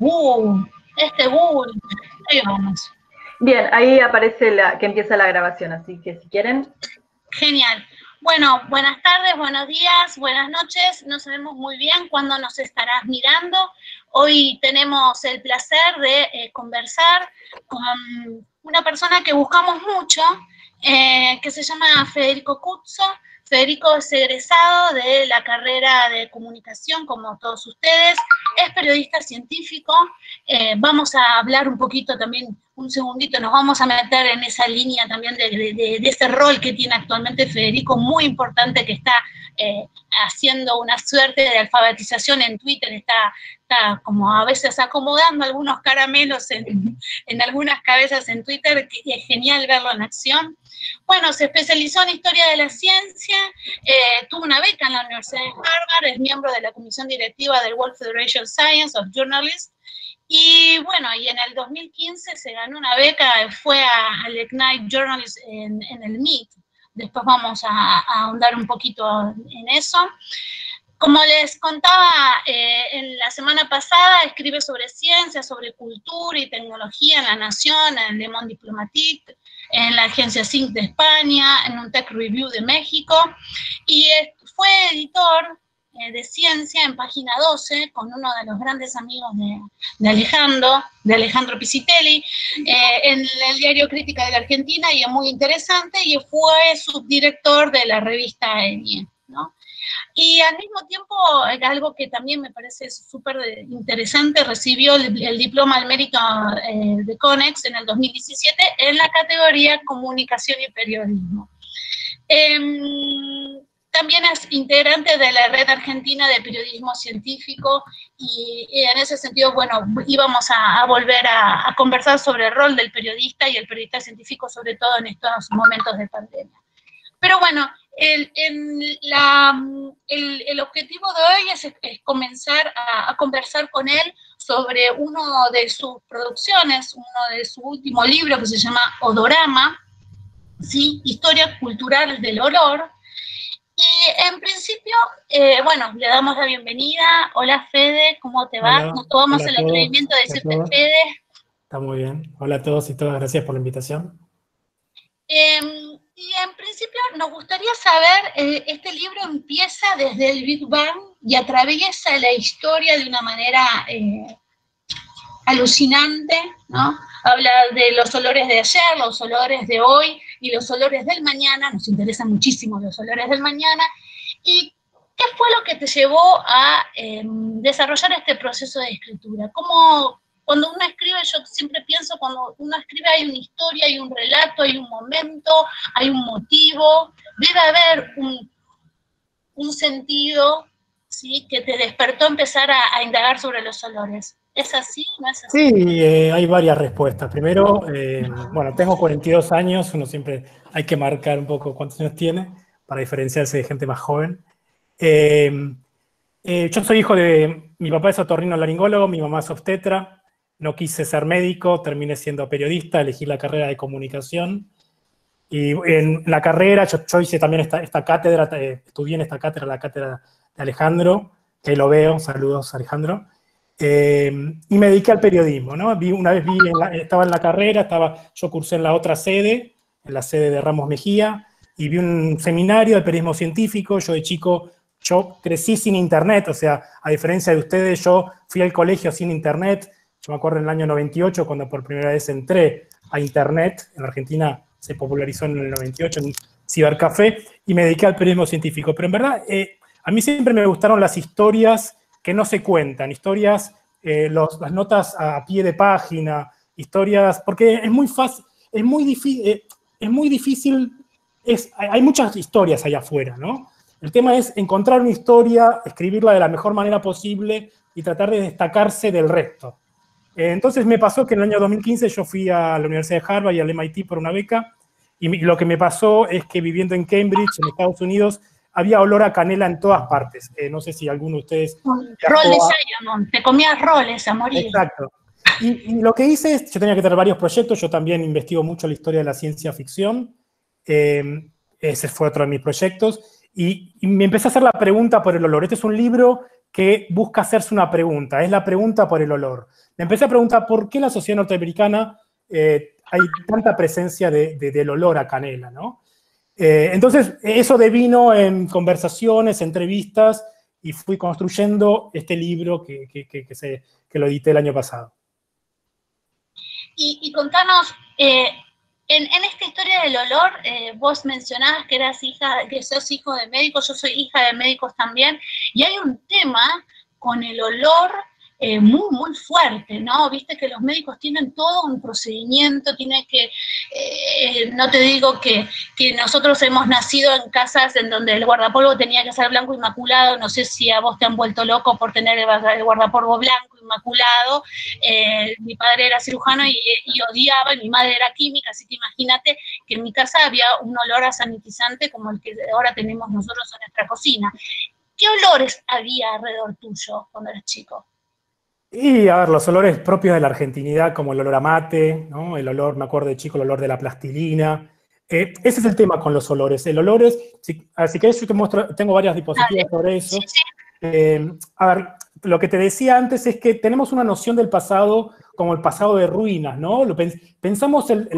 Uh, este uh, ahí vamos. Bien, ahí aparece la, que empieza la grabación, así que si quieren. Genial. Bueno, buenas tardes, buenos días, buenas noches. No sabemos muy bien cuándo nos estarás mirando. Hoy tenemos el placer de eh, conversar con una persona que buscamos mucho, eh, que se llama Federico Cuzzo. Federico es egresado de la carrera de comunicación, como todos ustedes, es periodista científico. Eh, vamos a hablar un poquito también, un segundito, nos vamos a meter en esa línea también de, ese rol que tiene actualmente Federico, muy importante, que está eh, haciendo una suerte de alfabetización en Twitter, está, está como a veces acomodando algunos caramelos en, en algunas cabezas en Twitter, es genial verlo en acción. Bueno, se especializó en historia de la ciencia, eh, tuvo una beca en la Universidad de Harvard, es miembro de la comisión directiva del World Federation Science of Journalists. Y bueno, y en el 2015 se ganó una beca, fue al Ignite Journalist en, el MIT. Después vamos a, ahondar un poquito en eso. Como les contaba eh, en la semana pasada, escribe sobre ciencia, sobre cultura y tecnología en La Nación, en Le Monde Diplomatique, en la agencia SINC de España, en un Tech Review de México, y fue editor eh, de ciencia en página 12 con uno de los grandes amigos de, Alejandro, de Alejandro Pisitelli, eh, en el diario Crítica de la Argentina, y es muy interesante, y fue subdirector de la revista ENIE, ¿no? Y al mismo tiempo, algo que también me parece súper interesante, recibió el, diploma al mérito eh, de CONEX en el 2017 en la categoría Comunicación y Periodismo. Em, también es integrante de la Red Argentina de Periodismo Científico y, en ese sentido, bueno, íbamos a, volver a, a, conversar sobre el rol del periodista y el periodista científico, sobre todo en estos momentos de pandemia. Pero bueno, el, el, objetivo de hoy es, comenzar a, conversar con él sobre uno de sus producciones, uno de su último libro que se llama Odorama, ¿sí? Historia Cultural del Olor. Y en principio, eh, bueno, le damos la bienvenida. Hola Fede, ¿cómo te va? Nos tomamos el atrevimiento de decirte Fede. Está muy bien. Hola a todos y todas, gracias por la invitación. Em, y en principio nos gustaría saber, eh, este libro empieza desde el Big Bang y atraviesa la historia de una manera eh, alucinante, ¿no? Habla de los olores de ayer, los olores de hoy y los olores del mañana, nos interesan muchísimo los olores del mañana. ¿Y qué fue lo que te llevó a em, desarrollar este proceso de escritura? ¿Cómo, cuando uno escribe, yo siempre pienso, cuando uno escribe hay una historia, hay un relato, hay un momento, hay un motivo, debe haber un, un sentido ¿sí? que te despertó empezar a, indagar sobre los olores. ¿Es así? ¿No así? Sí, eh, hay varias respuestas. Primero, eh, bueno, tengo 42 años, uno siempre hay que marcar un poco cuántos años tiene para diferenciarse de gente más joven. Eh, yo soy hijo de, mi papá es otorrino laringólogo, mi mamá es obstetra, no quise ser médico, terminé siendo periodista, elegí la carrera de comunicación. Y en la carrera, yo, hice también esta, cátedra, eh, estudié en esta cátedra, la cátedra de Alejandro, que lo veo, saludos Alejandro, eh, y me dediqué al periodismo, ¿no? Vi, una vez vi estaba en la carrera, estaba, yo cursé en la otra sede, en la sede de Ramos Mejía, y vi un seminario de periodismo científico, yo de chico, yo crecí sin internet, o sea, a diferencia de ustedes, yo fui al colegio sin internet, yo me acuerdo en el año 98, cuando por primera vez entré a Internet, en Argentina se popularizó en el 98 en Cibercafé, y me dediqué al periodismo científico. Pero en verdad, eh, a mí siempre me gustaron las historias que no se cuentan, historias, eh, las notas a pie de página, historias, porque es muy fácil, es muy difícil, eh, es muy difícil, hay muchas historias allá afuera, ¿no? El tema es encontrar una historia, escribirla de la mejor manera posible y tratar de destacarse del resto. Eh, entonces me pasó que en el año 2015 yo fui a la Universidad de Harvard y al MIT por una beca, y lo que me pasó es que viviendo en Cambridge, en Estados Unidos, había olor a canela en todas partes. Eh, no sé si alguno de ustedes... Roles te comías roles a morir. Exacto. Y, lo que hice es, yo tenía que tener varios proyectos, yo también investigo mucho la historia de la ciencia ficción, eh, ese fue otro de mis proyectos, y, y, me empecé a hacer la pregunta por el olor. Este es un libro que busca hacerse una pregunta, es la pregunta por el olor. Me empecé a preguntar por qué la sociedad norteamericana eh, hay tanta presencia del olor a canela, ¿no? Eh, entonces, eso devino en conversaciones, entrevistas, y fui construyendo este libro que, se, lo edité el año pasado. Y, contanos, eh, en, esta historia del olor, eh, vos mencionabas que eras hija, que sos hijo de médicos, yo soy hija de médicos también, y hay un tema con el olor eh, muy, muy fuerte, ¿no? Viste que los médicos tienen todo un procedimiento, tiene que, eh, no te digo que, que, nosotros hemos nacido en casas en donde el guardapolvo tenía que ser blanco inmaculado, no sé si a vos te han vuelto loco por tener el, guardapolvo blanco inmaculado, eh, mi padre era cirujano y, y, odiaba, y mi madre era química, así que imagínate que en mi casa había un olor a sanitizante como el que ahora tenemos nosotros en nuestra cocina. ¿Qué olores había alrededor tuyo cuando eras chico? Y a ver, los olores propios de la argentinidad, como el olor a mate, ¿no? el olor, me acuerdo de chico, el olor de la plastilina. Eh, ese es el tema con los olores. El olor es, así que yo te muestro, tengo varias diapositivas sobre eso. Eh, a ver, lo que te decía antes es que tenemos una noción del pasado como el pasado de ruinas, ¿no? Lo pensamos el,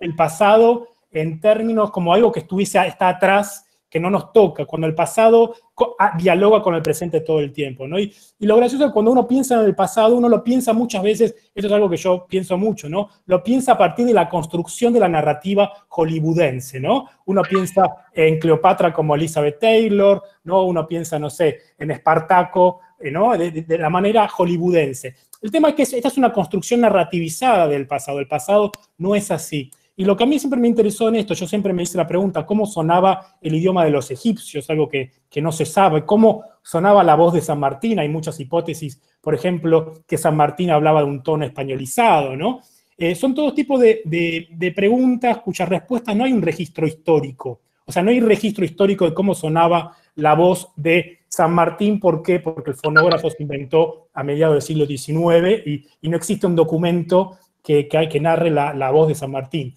el, pasado en términos como algo que estuviese, está atrás que no nos toca, cuando el pasado ah, dialoga con el presente todo el tiempo, ¿no? Y, lo gracioso es que cuando uno piensa en el pasado, uno lo piensa muchas veces, esto es algo que yo pienso mucho, ¿no? Lo piensa a partir de la construcción de la narrativa hollywoodense, ¿no? Uno piensa en Cleopatra como Elizabeth Taylor, ¿no? Uno piensa, no sé, en Espartaco, ¿no? De, de la manera hollywoodense. El tema es que esta es una construcción narrativizada del pasado, el pasado no es así. Y lo que a mí siempre me interesó en esto, yo siempre me hice la pregunta, ¿cómo sonaba el idioma de los egipcios? Algo que, no se sabe. ¿Cómo sonaba la voz de San Martín? Hay muchas hipótesis, por ejemplo, que San Martín hablaba de un tono españolizado, ¿no? Eh, son todos tipos de, preguntas cuyas respuestas no hay un registro histórico. O sea, no hay registro histórico de cómo sonaba la voz de San Martín. ¿Por qué? Porque el fonógrafo se inventó a mediados del siglo XIX y, y no existe un documento que, que, narre la, voz de San Martín.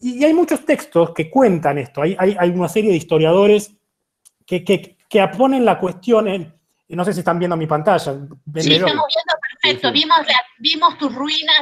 Y, hay muchos textos que cuentan esto. Hay, hay, una serie de historiadores que, que, que ponen la cuestión en, no sé si están viendo mi pantalla. Sí, estamos viendo perfecto. Vimos, vimos tus ruinas.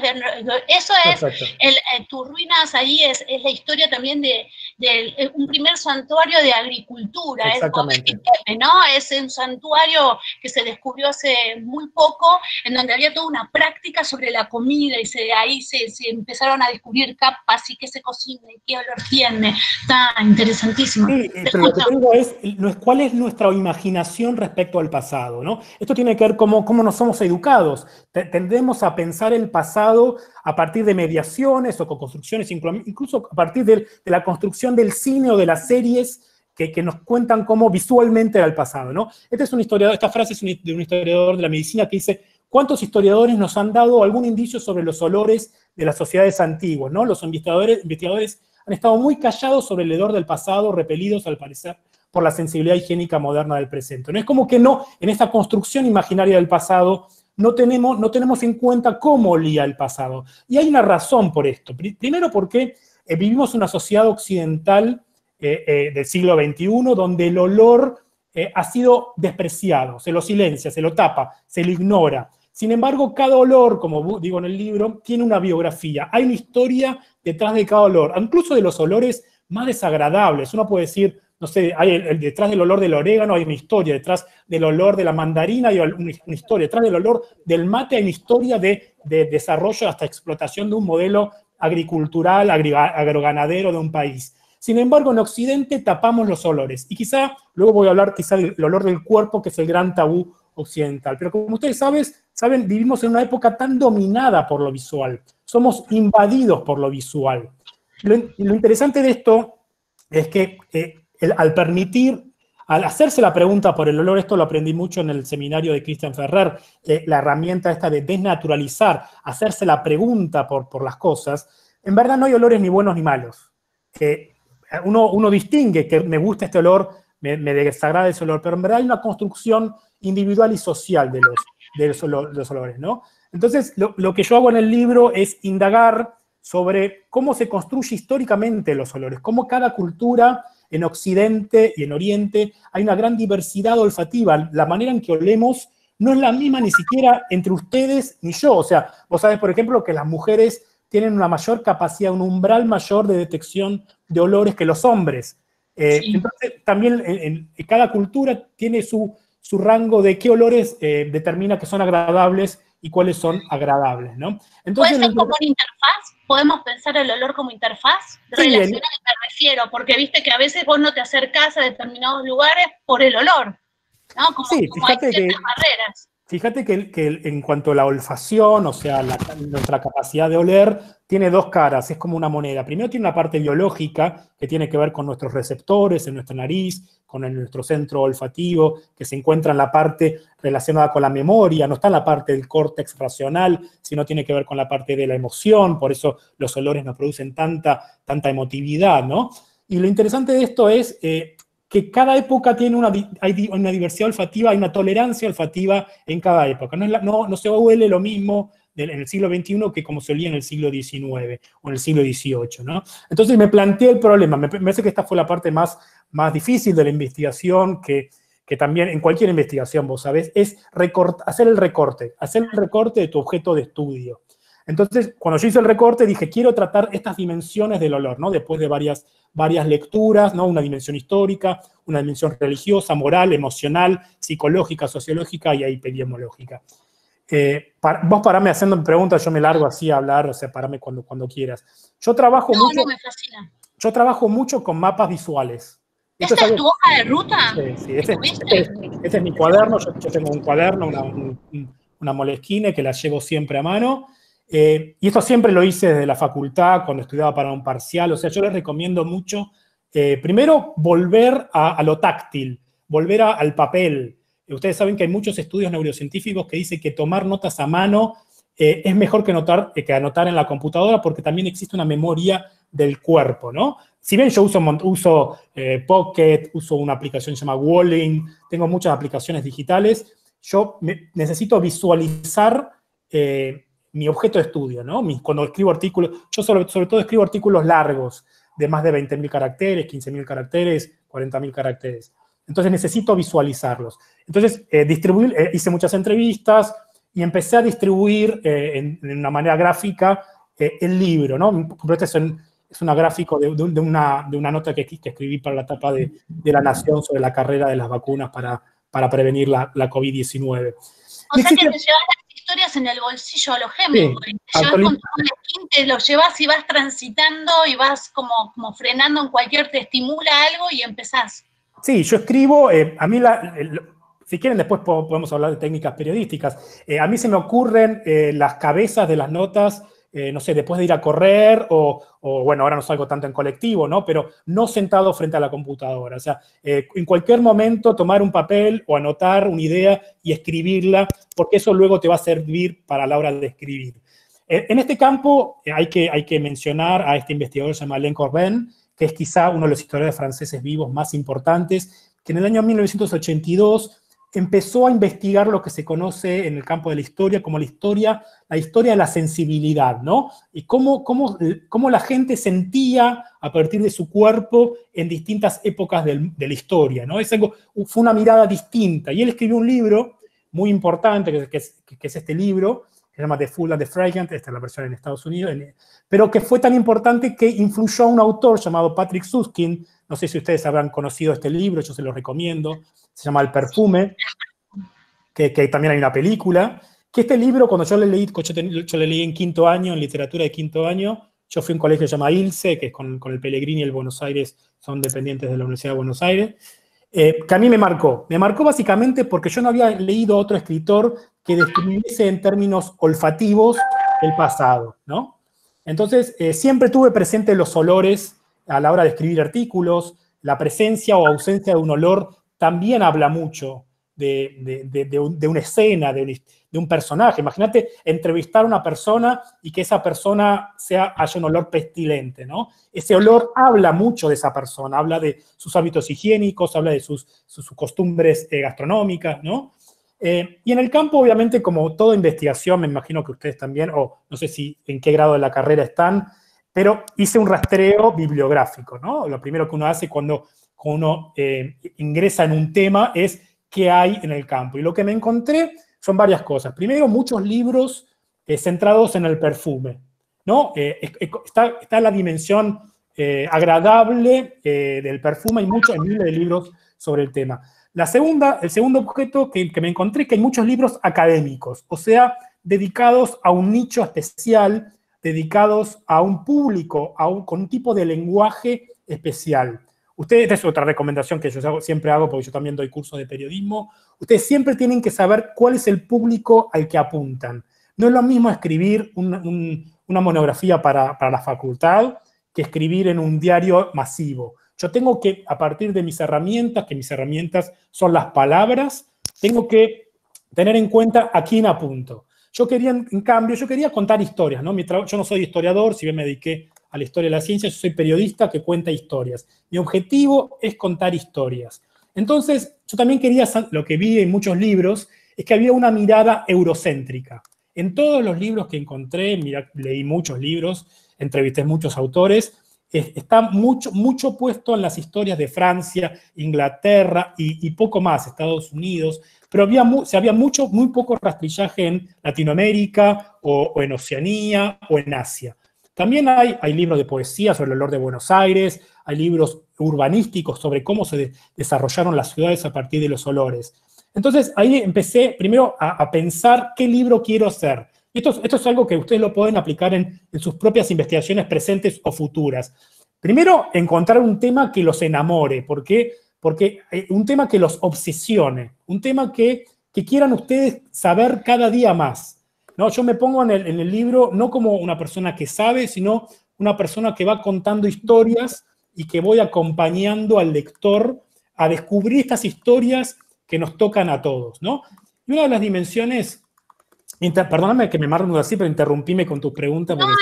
eso es, el, eh, tus ruinas ahí es, es, la historia también de, de, un primer santuario de agricultura. Exactamente. ¿no? es un santuario que se descubrió hace muy poco, en donde había toda una práctica sobre la comida y se, ahí se, se empezaron a descubrir capas y qué se cocina y qué olor tiene. Está interesantísimo. Sí, pero lo que tengo es, ¿cuál es nuestra imaginación respecto al pasado? Esto tiene que ver con cómo, cómo nos somos educados. Tendemos a pensar el pasado a partir de mediaciones o con construcciones, incluso a partir de, la construcción del cine o de las series que, nos cuentan cómo visualmente era el pasado, ¿no? Este es un historiador, esta frase es de un historiador de la medicina que dice, ¿cuántos historiadores nos han dado algún indicio sobre los olores de las sociedades antiguas, ¿no? Los investigadores, han estado muy callados sobre el hedor del pasado, repelidos al parecer por la sensibilidad higiénica moderna del presente. No es como que no, en esta construcción imaginaria del pasado, no tenemos, no tenemos en cuenta cómo olía el pasado. Y hay una razón por esto. Primero porque eh, vivimos una sociedad occidental eh, eh, del siglo XXI donde el olor ha sido despreciado, se lo silencia, se lo tapa, se lo ignora. Sin embargo, cada olor, como digo en el libro, tiene una biografía. Hay una historia detrás de cada olor, incluso de los olores más desagradables. Uno puede decir, no sé, hay el, detrás del olor del orégano hay una historia, detrás del olor de la mandarina hay una, historia, detrás del olor del mate hay una historia de, desarrollo hasta explotación de un modelo agricultural, agroganadero de un país. Sin embargo, en Occidente tapamos los olores. Y quizá, luego voy a hablar quizá del olor del cuerpo, que es el gran tabú occidental. Pero como ustedes saben, saben, vivimos en una época tan dominada por lo visual. Somos invadidos por lo visual. Lo, lo interesante de esto es que eh, al permitir, al hacerse la pregunta por el olor, esto lo aprendí mucho en el seminario de Christian Ferrer, eh, la herramienta esta de desnaturalizar, hacerse la pregunta por, por las cosas, en verdad no hay olores ni buenos ni malos. uno, uno, distingue que me gusta este olor, me, desagrada ese olor, pero en verdad hay una construcción individual y social de los, de los, olores, ¿no? Entonces, lo, lo, que yo hago en el libro es indagar sobre cómo se construye históricamente los olores, cómo cada cultura en Occidente y en Oriente hay una gran diversidad olfativa. La manera en que olemos no es la misma ni siquiera entre ustedes ni yo. O sea, vos sabés, por ejemplo, que las mujeres tienen una mayor capacidad, un umbral mayor de detección de olores que los hombres. Eh, entonces, también en, cada cultura tiene su, su, rango de qué olores eh, determina que son agradables y cuáles son agradables, ¿no? Entonces, ¿Puede ser como una interfaz? ¿Podemos pensar el olor como interfaz? Sí, Relacional me refiero, porque viste que a veces vos no te acercás a determinados lugares por el olor, ¿no? Como, sí, fíjate que, barreras. Fíjate que, en cuanto a la olfacción, o sea, nuestra capacidad de oler, tiene dos caras, es como una moneda. Primero tiene una parte biológica que tiene que ver con nuestros receptores en nuestra nariz, con nuestro centro olfativo, que se encuentra en la parte relacionada con la memoria, no está en la parte del córtex racional, sino tiene que ver con la parte de la emoción, por eso los olores nos producen tanta, tanta emotividad, ¿no? Y lo interesante de esto es eh, que cada época tiene una, hay una diversidad olfativa, hay una tolerancia olfativa en cada época. No, no, se huele lo mismo en el siglo XXI que como se olía en el siglo XIX o en el siglo XVIII. ¿no? Entonces me planteé el problema, me parece que esta fue la parte más, más difícil de la investigación, que, que también en cualquier investigación, vos sabés, es hacer el recorte, hacer el recorte de tu objeto de estudio. Entonces, cuando yo hice el recorte, dije, quiero tratar estas dimensiones del olor, ¿no? Después de varias, varias lecturas, ¿no? Una dimensión histórica, una dimensión religiosa, moral, emocional, psicológica, sociológica y epidemiológica. Eh, vos parame haciendo preguntas, yo me largo así a hablar, o sea, parame cuando, cuando quieras. Yo trabajo mucho. No, me fascina. Yo trabajo mucho con mapas visuales. ¿Esta es, tu hoja de ruta? Sí, sí. Este, este, este, es mi cuaderno. Yo, tengo un cuaderno, una, una molesquine que la llevo siempre a mano. Eh, y esto siempre lo hice desde la facultad, cuando estudiaba para un parcial. O sea, yo les recomiendo mucho, eh, primero, volver a, lo táctil, volver al papel. Ustedes saben que hay muchos estudios neurocientíficos que dicen que tomar notas a mano eh, es mejor que, notar, que anotar en la computadora porque también existe una memoria del cuerpo, ¿no? Si bien yo uso, uso Pocket, uso una aplicación llamada Walling, tengo muchas aplicaciones digitales, yo necesito visualizar mi objeto de estudio, ¿no? cuando escribo artículos, yo sobre, sobre, todo escribo artículos largos, de más de 20.000 caracteres, 15.000 caracteres, 40.000 caracteres. Entonces necesito visualizarlos. Entonces, eh, distribuir, eh, hice muchas entrevistas y empecé a distribuir eh, en, una manera gráfica el libro, ¿no? Este es, es una gráfico de, de, una, de, una, nota que, que, escribí para la etapa de, de, La Nación sobre la carrera de las vacunas para, para prevenir la, la COVID-19. O sea que te llevas historias en el bolsillo a los gemelos. te llevas con tu te lo llevas y vas transitando y vas como, como frenando en cualquier, te estimula algo y empezás. Sí, yo escribo, eh, a mí la, si quieren después podemos hablar de técnicas periodísticas. Eh, a mí se me ocurren eh, las cabezas de las notas eh, no sé, después de ir a correr o, bueno, ahora no salgo tanto en colectivo, ¿no? Pero no sentado frente a la computadora. O sea, eh, en cualquier momento tomar un papel o anotar una idea y escribirla, porque eso luego te va a servir para la hora de escribir. Eh, en este campo hay que, hay que mencionar a este investigador llamado Alain Corbin, que es quizá uno de los historiadores franceses vivos más importantes, que en el año 1982 empezó a investigar lo que se conoce en el campo de la historia como la historia, la historia de la sensibilidad, ¿no? Y cómo, cómo, cómo la gente sentía a partir de su cuerpo en distintas épocas de la historia, ¿no? Es fue una mirada distinta. Y él escribió un libro muy importante, que, es, que es, este libro, se llama The Full and the Fragrant, esta es la versión en Estados Unidos, pero que fue tan importante que influyó a un autor llamado Patrick Suskin, no sé si ustedes habrán conocido este libro, yo se lo recomiendo, se llama El perfume, que, también hay una película, que este libro, cuando yo le leí, yo, le leí en quinto año, en literatura de quinto año, yo fui a un colegio llamado ILSE, que es con, el Pellegrini y el Buenos Aires, son dependientes de la Universidad de Buenos Aires, eh, que a mí me marcó. Me marcó básicamente porque yo no había leído otro escritor que describiese en términos olfativos el pasado, ¿no? Entonces, eh, siempre tuve presente los olores a la hora de escribir artículos, la presencia o ausencia de un olor también habla mucho de, una escena, de un, personaje. Imagínate entrevistar a una persona y que esa persona sea, haya un olor pestilente, ¿no? Ese olor habla mucho de esa persona, habla de sus hábitos higiénicos, habla de sus, costumbres eh, gastronómicas, ¿no? Eh, y en el campo, obviamente, como toda investigación, me imagino que ustedes también, o no sé si en qué grado de la carrera están, pero hice un rastreo bibliográfico, ¿no? Lo primero que uno hace cuando uno eh, ingresa en un tema es qué hay en el campo. Y lo que me encontré son varias cosas. Primero, muchos libros eh, centrados en el perfume, ¿no? Eh, está, la dimensión agradable del perfume, hay muchos, miles de libros sobre el tema. La segunda, el segundo objeto que, me encontré es que hay muchos libros académicos, o sea, dedicados a un nicho especial, dedicados a un público, a un, con un tipo de lenguaje especial. Ustedes, esta es otra recomendación que yo siempre hago porque yo también doy cursos de periodismo. Ustedes siempre tienen que saber cuál es el público al que apuntan. No es lo mismo escribir una monografía para, para la facultad que escribir en un diario masivo. Yo tengo que, a partir de mis herramientas, que mis herramientas son las palabras, tengo que tener en cuenta a quién apunto. Yo quería, en cambio, yo quería contar historias, ¿no? yo no soy historiador, si bien me dediqué a la historia de la ciencia, soy periodista que cuenta historias. Mi objetivo es contar historias. Entonces, yo también quería, lo que vi en muchos libros, es que había una mirada eurocéntrica. En todos los libros que encontré, mira, leí muchos libros, entrevisté muchos autores, está mucho, mucho puesto en las historias de Francia, Inglaterra y, poco más, Estados Unidos, pero había, había mucho, muy poco rastrillaje en Latinoamérica o en Oceanía o en Asia. También hay, libros de poesía sobre el olor de Buenos Aires, hay libros urbanísticos sobre cómo se desarrollaron las ciudades a partir de los olores. Entonces ahí empecé primero a, pensar qué libro quiero hacer. Esto, es algo que ustedes lo pueden aplicar en, en sus propias investigaciones presentes o futuras. Primero, encontrar un tema que los enamore. Porque eh, un tema que los obsesione, un tema que, que quieran ustedes saber cada día más. ¿no? Yo me pongo en el, libro no como una persona que sabe, sino una persona que va contando historias y que voy acompañando al lector a descubrir estas historias que nos tocan a todos, ¿no? Y una de las dimensiones perdóname que me marro así, pero interrumpime con tu pregunta. No, no,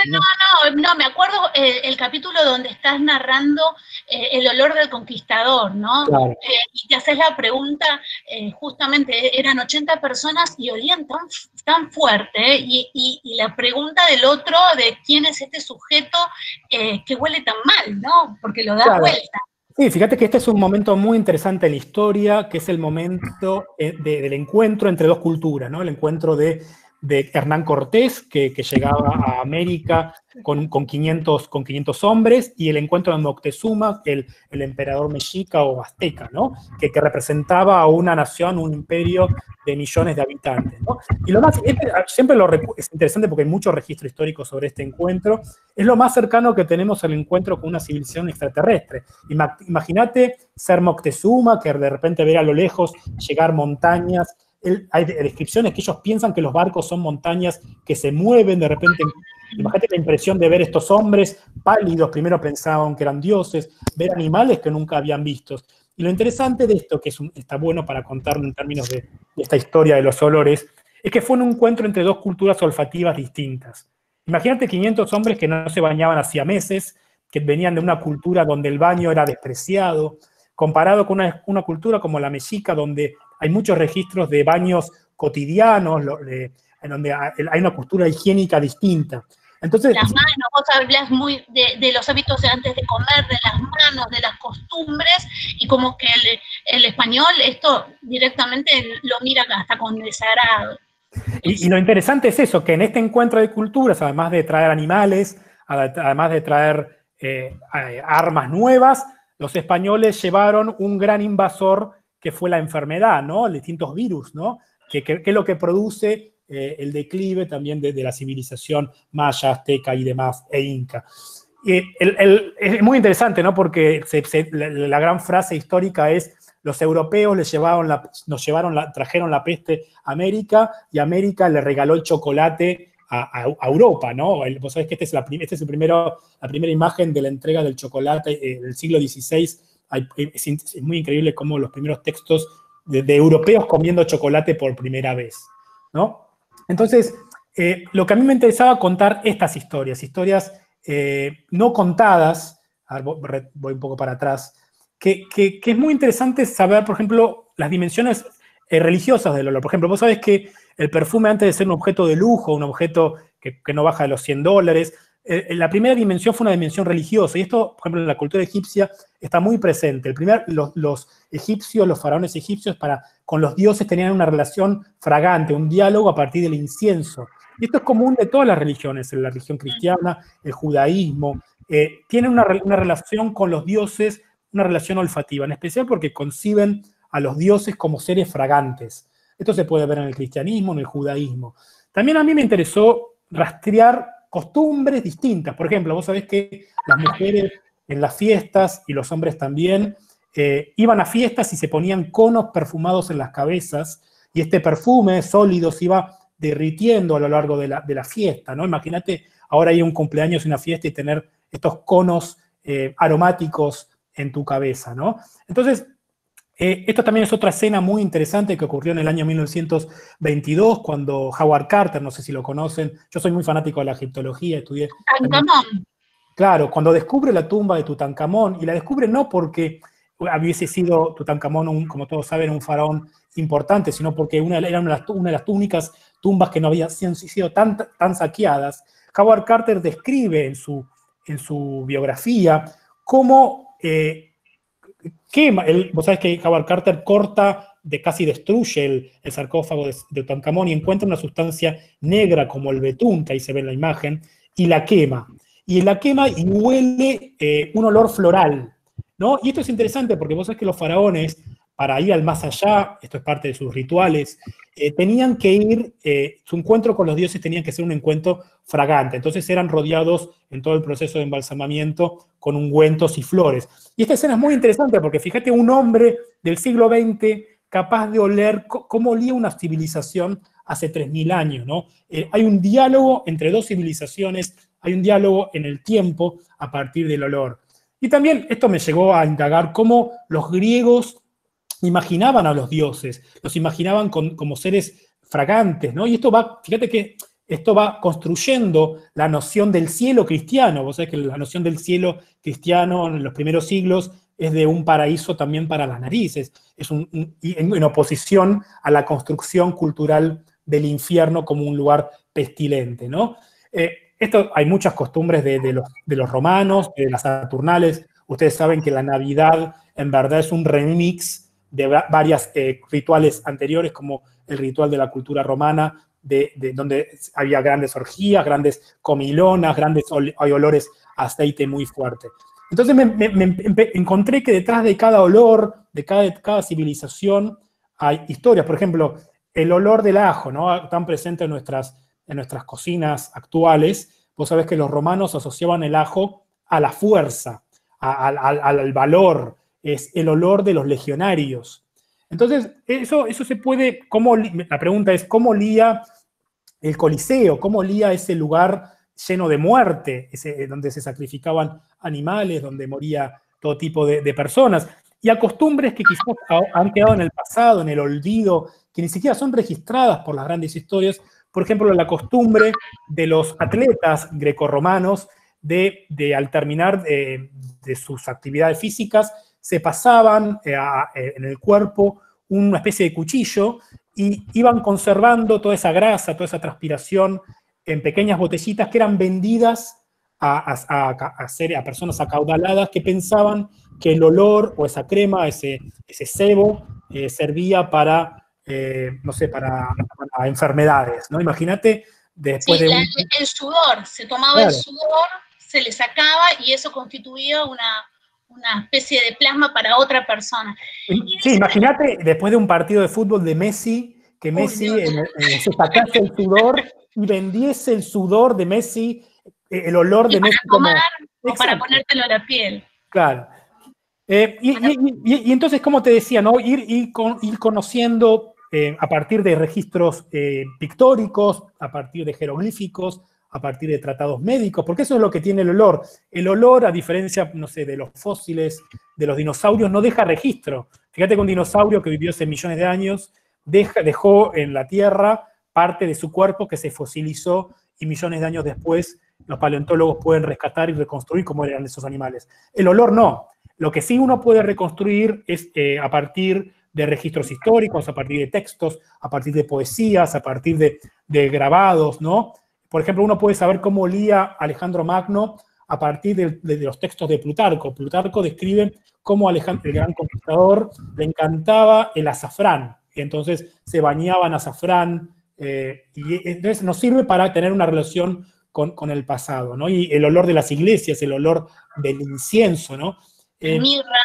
no, no, me acuerdo eh, el capítulo donde estás narrando eh, el olor del conquistador, ¿no? Claro. Eh, y te haces la pregunta, justamente eran 80 personas y olían tan, tan fuerte, y, y, la pregunta del otro de quién es este sujeto que huele tan mal, ¿no? Porque lo da vuelta. Sí, fíjate que este es un momento muy interesante en la historia, que es el momento del encuentro entre dos culturas, ¿no? El encuentro de de Hernán Cortés, que, llegaba a América con, con, 500, con 500 hombres, y el encuentro de Moctezuma, el, el emperador mexica o azteca, ¿no? que, que, representaba a una nación, un imperio de millones de habitantes. ¿no? Y lo más, este, siempre lo, es interesante porque hay mucho registro histórico sobre este encuentro, es lo más cercano que tenemos al encuentro con una civilización extraterrestre. Imagínate ser Moctezuma, que de repente ver a lo lejos llegar montañas, hay descripciones que ellos piensan que los barcos son montañas que se mueven de repente. Imagínate la impresión de ver estos hombres pálidos, primero pensaban que eran dioses, ver animales que nunca habían visto. Y lo interesante de esto, que es está bueno para contarlo en términos de, esta historia de los olores, es que fue un encuentro entre dos culturas olfativas distintas. Imagínate 500 hombres que no se bañaban hacía meses, que venían de una cultura donde el baño era despreciado, comparado con una, una cultura como la mexica, donde hay muchos registros de baños cotidianos, en donde hay una cultura higiénica distinta. Entonces, las manos, vos hablas muy de, los hábitos de antes de comer, de las manos, de las costumbres, y como que el, español esto directamente lo mira hasta con desagrado. Y, lo interesante es eso, que en este encuentro de culturas, además de traer animales, además de traer eh, armas nuevas, los españoles llevaron un gran invasor que fue la enfermedad, ¿no? Distintos virus, ¿no? Que, es lo que produce eh, el declive también de, la civilización maya, azteca y demás, e inca. Y es muy interesante, ¿no? Porque la, gran frase histórica es los europeos les llevaron la, nos llevaron la, trajeron la peste a América y América le regaló el chocolate a, Europa, ¿no? Vos sabés que este es, la, este es el primero, la primera imagen de la entrega del chocolate eh, del siglo XVI es, muy increíble cómo los primeros textos de, europeos comiendo chocolate por primera vez, ¿no? Entonces, eh, lo que a mí me interesaba contar estas historias, historias eh, no contadas, voy un poco para atrás, que, es muy interesante saber, por ejemplo, las dimensiones eh, religiosas del olor. Por ejemplo, vos sabés que el perfume antes de ser un objeto de lujo, un objeto que, que no baja de los 100 dólares, eh, la primera dimensión fue una dimensión religiosa, y esto, por ejemplo, en la cultura egipcia está muy presente. El primer, los, egipcios, los faraones egipcios, para, con los dioses tenían una relación fragante, un diálogo a partir del incienso. Esto es común de todas las religiones, en la religión cristiana, el judaísmo, eh, tienen una relación con los dioses, una relación olfativa, en especial porque conciben a los dioses como seres fragantes. Esto se puede ver en el cristianismo, en el judaísmo. También a mí me interesó rastrear costumbres distintas. Por ejemplo, vos sabés que las mujeres en las fiestas y los hombres también eh, iban a fiestas y se ponían conos perfumados en las cabezas y este perfume sólido se iba derritiendo a lo largo de la, fiesta, ¿no? Imagínate ahora hay un cumpleaños y una fiesta y tener estos conos eh, aromáticos en tu cabeza, ¿no? Entonces, eh, esto también es otra escena muy interesante que ocurrió en el año 1922, cuando Howard Carter, no sé si lo conocen, yo soy muy fanático de la egiptología, estudié... Tutankamón. Claro, cuando descubre la tumba de Tutankamón, y la descubre no porque hubiese sido Tutankamón, como todos saben, un faraón importante, sino porque una, era una, de las únicas tumbas que no habían sido tan, tan saqueadas, Howard Carter describe en su, en su biografía cómo eh, quema, vos sabés que Howard Carter corta, de casi destruye el, sarcófago de, Tutankamón y encuentra una sustancia negra como el betún, que ahí se ve en la imagen, y la quema. Y la quema y huele eh, un olor floral, ¿no? Y esto es interesante porque vos sabés que los faraones para ir al más allá, esto es parte de sus rituales, eh, tenían que ir, eh, su encuentro con los dioses tenía que ser un encuentro fragante, entonces eran rodeados en todo el proceso de embalsamamiento con ungüentos y flores. Y esta escena es muy interesante porque fíjate un hombre del siglo XX capaz de oler cómo olía una civilización hace 3.000 años, ¿no? Eh, hay un diálogo entre dos civilizaciones, hay un diálogo en el tiempo a partir del olor. Y también esto me llegó a indagar cómo los griegos imaginaban a los dioses, los imaginaban como seres fragantes, ¿no? Y esto va, fíjate que esto va construyendo la noción del cielo cristiano. Vos sabés que la noción del cielo cristiano en los primeros siglos es de un paraíso también para las narices, es en, oposición a la construcción cultural del infierno como un lugar pestilente, ¿no? Eh, esto, hay muchas costumbres de, los, de los romanos, de las saturnales. Ustedes saben que la Navidad en verdad es un remix de varios eh, rituales anteriores, como el ritual de la cultura romana, de, donde había grandes orgías, grandes comilonas, grandes hay olores a aceite muy fuerte. Entonces me, encontré que detrás de cada olor, de cada, cada civilización, hay historias. Por ejemplo, el olor del ajo, ¿no? tan presente en nuestras, en nuestras cocinas actuales. Vos sabés que los romanos asociaban el ajo a la fuerza, al valor, es el olor de los legionarios. Entonces, eso, eso se puede, ¿cómo, la pregunta es, ¿cómo olía el Coliseo? ¿Cómo olía ese lugar lleno de muerte, ese, donde se sacrificaban animales, donde moría todo tipo de, personas? Y a costumbres que quizás han quedado en el pasado, en el olvido, que ni siquiera son registradas por las grandes historias. Por ejemplo, la costumbre de los atletas grecorromanos de, de al terminar de sus actividades físicas, se pasaban eh, eh, en el cuerpo una especie de cuchillo y iban conservando toda esa grasa, toda esa transpiración en pequeñas botellitas que eran vendidas a, a, personas acaudaladas que pensaban que el olor o esa crema, ese, ese cebo, eh, servía para, no sé, para, enfermedades, ¿no? Imagínate después de... El sudor, se tomaba el sudor, se le sacaba y eso constituía una, una especie de plasma para otra persona. Sí, imagínate después de un partido de fútbol de Messi, que Messi se sacase el sudor y vendiese el sudor de Messi, eh, el olor de Messi como... O para ponértelo a la piel. Claro. Eh, y, entonces, como te decía, ¿no? ir, ir, ir conociendo eh, a partir de registros pictóricos, a partir de jeroglíficos, a partir de tratados médicos, porque eso es lo que tiene el olor. El olor, a diferencia, no sé, de los fósiles, de los dinosaurios, no deja registro. Fíjate que un dinosaurio que vivió hace millones de años dejó en la Tierra parte de su cuerpo que se fosilizó y millones de años después los paleontólogos pueden rescatar y reconstruir cómo eran esos animales. El olor no. Lo que sí uno puede reconstruir es eh, a partir de registros históricos, a partir de textos, a partir de poesías, a partir de, de grabados, ¿no? Por ejemplo, uno puede saber cómo olía Alejandro Magno a partir de, los textos de Plutarco. Plutarco describe cómo Alejandro, el gran conquistador, le encantaba el azafrán, y entonces se bañaba en azafrán, eh, y entonces nos sirve para tener una relación con, con, el pasado, ¿no? Y el olor de las iglesias, el olor del incienso, ¿no? Eh, mirra.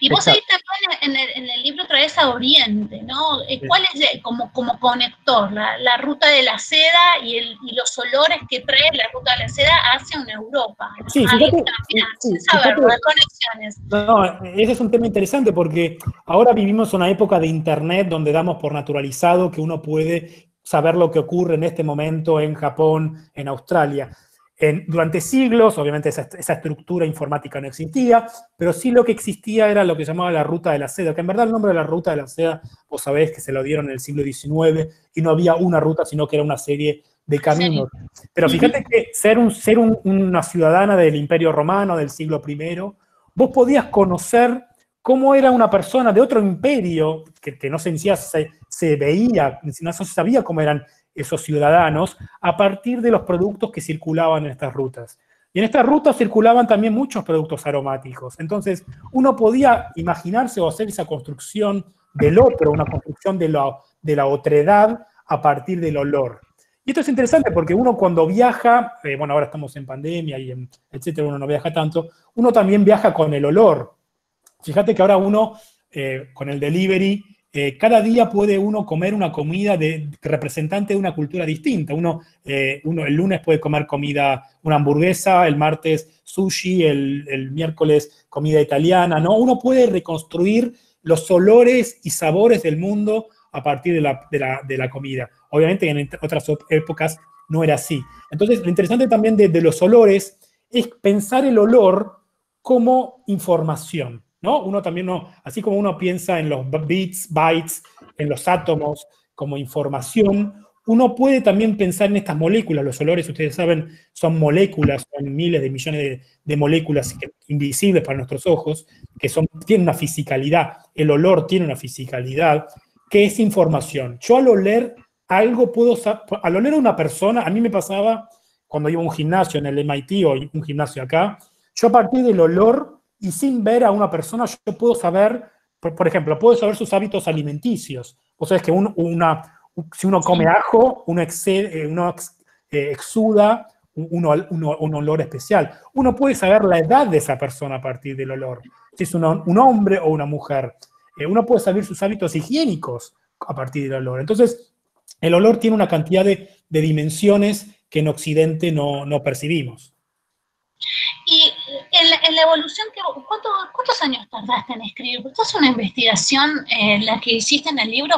Y vos ahí también en el, libro traes a Oriente, ¿no? Eh, ¿Cuál es como, como conector? La, ruta de la seda y, el, y, los olores que trae la ruta de la seda hacia una Europa. Sí, fíjate, conexiones. No, ese es un tema interesante porque ahora vivimos una época de Internet donde damos por naturalizado que uno puede saber lo que ocurre en este momento en Japón, en Australia durante siglos, obviamente esa, estructura informática no existía, pero sí lo que existía era lo que llamaba la ruta de la seda, que en verdad el nombre de la ruta de la seda, vos sabés que se lo dieron en el siglo XIX y no había una ruta, sino que era una serie de caminos. Pero fíjate que ser, un, ser una ciudadana del Imperio Romano del siglo I, vos podías conocer cómo era una persona de otro imperio, que, no se, se, se veía, no se sabía cómo eran esos ciudadanos a partir de los productos que circulaban en estas rutas. Y en estas rutas circulaban también muchos productos aromáticos. Entonces, uno podía imaginarse o hacer esa construcción del otro, una construcción de la, de la otredad a partir del olor. Y esto es interesante porque uno cuando viaja, eh, bueno, ahora estamos en pandemia y en, etcétera, uno no viaja tanto, uno también viaja con el olor. Fíjate que ahora uno, eh, con el delivery, eh, cada día puede uno comer una comida de, representante de una cultura distinta. Uno, eh, el lunes puede comer comida, una hamburguesa, el martes sushi, el, miércoles comida italiana, ¿no? Uno puede reconstruir los olores y sabores del mundo a partir de la, comida. Obviamente en otras épocas no era así. Entonces, lo interesante también de los olores es pensar el olor como información. ¿No? Uno también no, así como uno piensa en los bits, bytes, en los átomos como información, uno puede también pensar en estas moléculas. Los olores, ustedes saben, son moléculas, son miles de millones de, moléculas invisibles para nuestros ojos, que son, tienen una fisicalidad. El olor tiene una fisicalidad, que es información. Yo al oler algo puedo, al oler a una persona, a mí me pasaba cuando iba a un gimnasio en el MIT o un gimnasio acá, yo a partir del olor y sin ver a una persona yo puedo saber, por, ejemplo, puedo saber sus hábitos alimenticios. O sea, es que una, si uno come ajo, uno, excede, uno eh, exuda un, un, olor especial. Uno puede saber la edad de esa persona a partir del olor, si es un hombre o una mujer. Eh, uno puede saber sus hábitos higiénicos a partir del olor. Entonces, el olor tiene una cantidad de, dimensiones que en Occidente no, no percibimos. Y en la, evolución, que, ¿cuántos años tardaste en escribir? Porque es una investigación, eh, la que hiciste en el libro,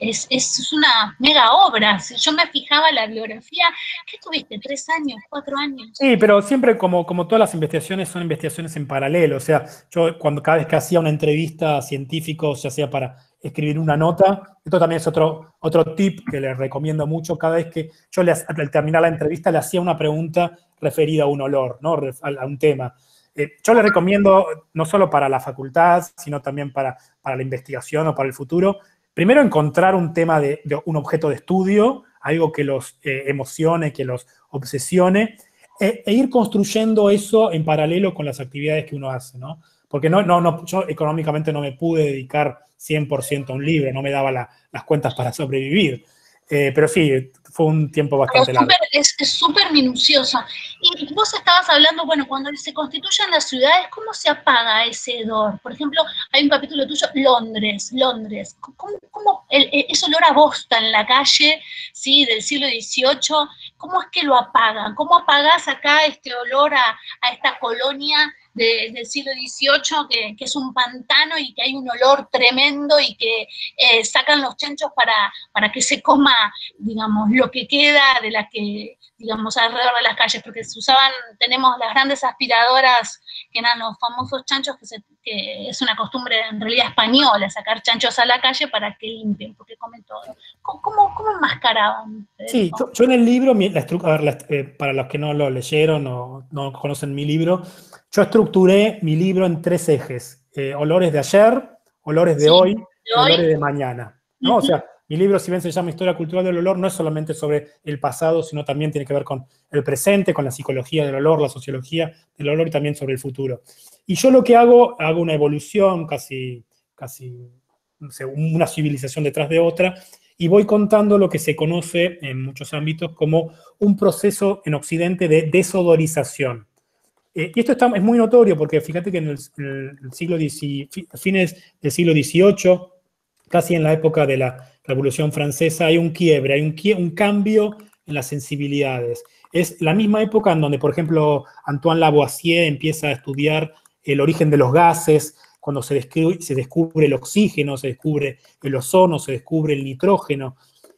es, es, una mega obra. Si yo me fijaba la bibliografía, ¿qué tuviste? ¿Tres años? ¿Cuatro años? Sí, pero siempre como, como todas las investigaciones son investigaciones en paralelo. O sea, yo cuando cada vez que hacía una entrevista a científicos, ya sea para escribir una nota. Esto también es otro, otro tip que les recomiendo mucho. Cada vez que yo al terminar la entrevista le hacía una pregunta referida a un olor, ¿no? a, un tema. Eh, yo le recomiendo, no solo para la facultad, sino también para, para la investigación o para el futuro, primero encontrar un tema de, un objeto de estudio, algo que los eh, emocione, que los obsesione, e, e, ir construyendo eso en paralelo con las actividades que uno hace, ¿no? Porque no, no, no, yo económicamente no me pude dedicar 100% a un libro, no me daba las cuentas para sobrevivir. Eh, pero sí, fue un tiempo bastante largo. Es súper minucioso. Y vos estabas hablando, bueno, cuando se constituyen las ciudades, ¿cómo se apaga ese hedor? Por ejemplo, hay un capítulo tuyo, Londres, Londres. ¿Cómo, cómo el, ese olor a bosta en la calle, ¿sí? Del siglo XVIII, ¿cómo es que lo apagan? ¿Cómo apagás acá este olor a, a esta colonia del siglo XVIII, que, que, es un pantano y que hay un olor tremendo y que eh, sacan los chanchos para, para que se coma, digamos, lo que queda de la que, digamos, alrededor de las calles, porque se usaban, tenemos las grandes aspiradoras, que eran los famosos chanchos, que, es una costumbre en realidad española, sacar chanchos a la calle para que limpien, porque comen todo. ¿Cómo, cómo, enmascaraban? Sí, yo, en el libro, a ver, eh, para los que no lo leyeron o no conocen mi libro, yo estructuré mi libro en tres ejes. Eh, olores de ayer, olores de hoy y olores de mañana. ¿no? O sea, mi libro, si bien se llama Historia Cultural del Olor, no es solamente sobre el pasado, sino también tiene que ver con el presente, con la psicología del olor, la sociología del olor y también sobre el futuro. Y yo lo que hago, hago una evolución, casi, casi una civilización detrás de otra, y voy contando lo que se conoce en muchos ámbitos como un proceso en Occidente de desodorización. Eh, y esto es muy notorio porque fíjate que en el, siglo fines del siglo XVIII, casi en la época de la Revolución Francesa, hay un quiebre, hay un, cambio en las sensibilidades. Es la misma época en donde, por ejemplo, Antoine Lavoisier empieza a estudiar el origen de los gases, cuando se descubre, se descubre el oxígeno, se descubre el ozono, se descubre el nitrógeno,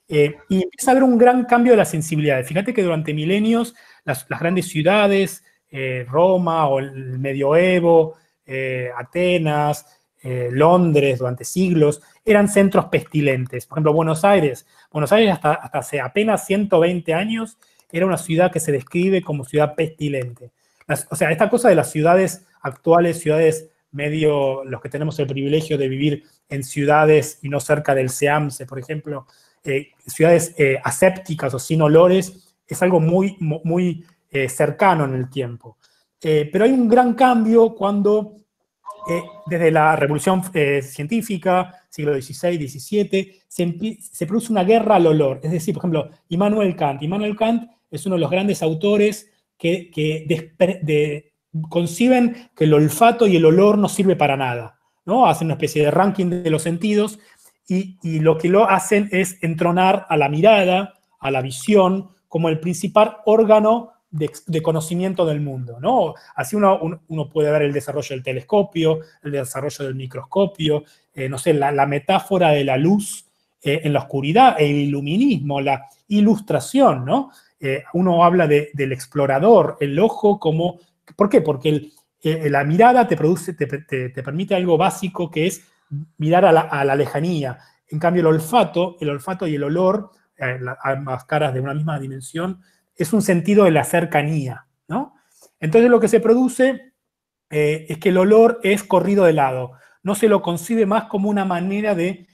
eh, y empieza a haber un gran cambio de las sensibilidades. Fíjate que durante milenios las, grandes ciudades, eh, Roma o el medioevo, eh, Atenas, Londres, durante siglos, eran centros pestilentes. Por ejemplo, Buenos Aires. Buenos Aires hasta, hace apenas 120 años era una ciudad que se describe como ciudad pestilente. o sea, esta cosa de las ciudades actuales, ciudades medio, los que tenemos el privilegio de vivir en ciudades y no cerca del SEAMSE, por ejemplo, eh, ciudades eh, asépticas o sin olores, es algo muy, muy eh, cercano en el tiempo. pero hay un gran cambio cuando desde la revolución científica, siglo XVI, XVII, se, produce una guerra al olor. Es decir, por ejemplo, Immanuel Kant. Immanuel Kant es uno de los grandes autores que, conciben que el olfato y el olor no sirve para nada. ¿no? Hacen una especie de ranking de los sentidos y, lo que lo hacen es entronar a la mirada, a la visión, como el principal órgano de, conocimiento del mundo. ¿no? Así uno, uno, puede ver el desarrollo del telescopio, el desarrollo del microscopio, eh, no sé, la, metáfora de la luz eh, en la oscuridad, el iluminismo, la ilustración, ¿no? Eh, uno habla del explorador, el ojo como... ¿Por qué? Porque la mirada te, produce, te, permite algo básico que es mirar a la, lejanía. En cambio, el olfato, el olfato y el olor, ambas caras de una misma dimensión, es un sentido de la cercanía, ¿no? Entonces lo que se produce es que el olor es corrido de lado no se lo concibe más como una manera de,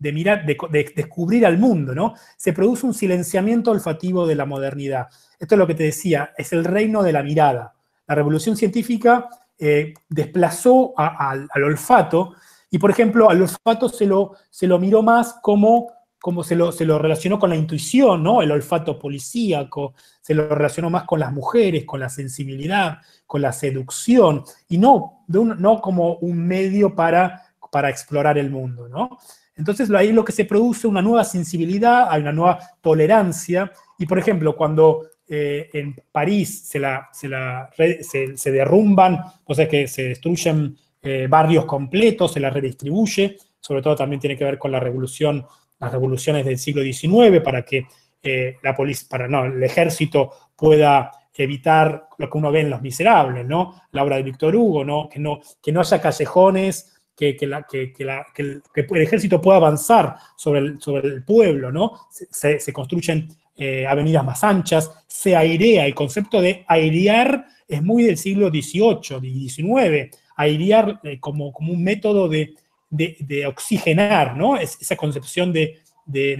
mirar, de, descubrir al mundo, ¿no? Se produce un silenciamiento olfativo de la modernidad. Esto es lo que te decía, es el reino de la mirada. La revolución científica eh, desplazó al olfato y, por ejemplo, al olfato se lo, se lo miró más como como se lo, se lo, relacionó con la intuición, ¿no? El olfato policíaco, se lo relacionó más con las mujeres, con la sensibilidad, con la seducción, y no, no como un medio para, para explorar el mundo, ¿no? Entonces ahí lo que se produce una nueva sensibilidad, hay una nueva tolerancia, y por ejemplo, cuando eh, en París se, la, se, la, se, derrumban, o sea que se destruyen eh, barrios completos, se la redistribuye, sobre todo también tiene que ver con la revolución las revoluciones del siglo XIX para que eh, la para no, el ejército pueda evitar lo que uno ve en Los Miserables, ¿no? La obra de Víctor Hugo, ¿no? Que no, que no haya callejones, que, que, la, que, el, ejército pueda avanzar sobre el, sobre el pueblo, ¿no? Se, construyen eh, avenidas más anchas, se airea, el concepto de airear es muy del siglo XVIII, XIX, airear eh, como, como un método de, de, oxigenar, ¿no? Es, esa concepción de,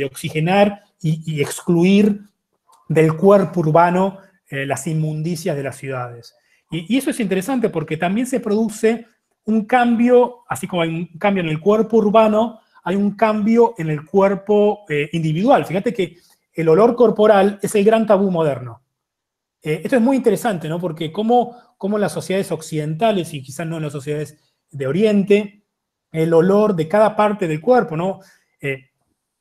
oxigenar y, excluir del cuerpo urbano eh, las inmundicias de las ciudades. Y, eso es interesante porque también se produce un cambio, así como hay un cambio en el cuerpo urbano, hay un cambio en el cuerpo eh, individual. Fíjate que el olor corporal es el gran tabú moderno. Eh, esto es muy interesante, ¿no? Porque como, como las sociedades occidentales, y quizás no en las sociedades de Oriente, el olor de cada parte del cuerpo, ¿no? Eh,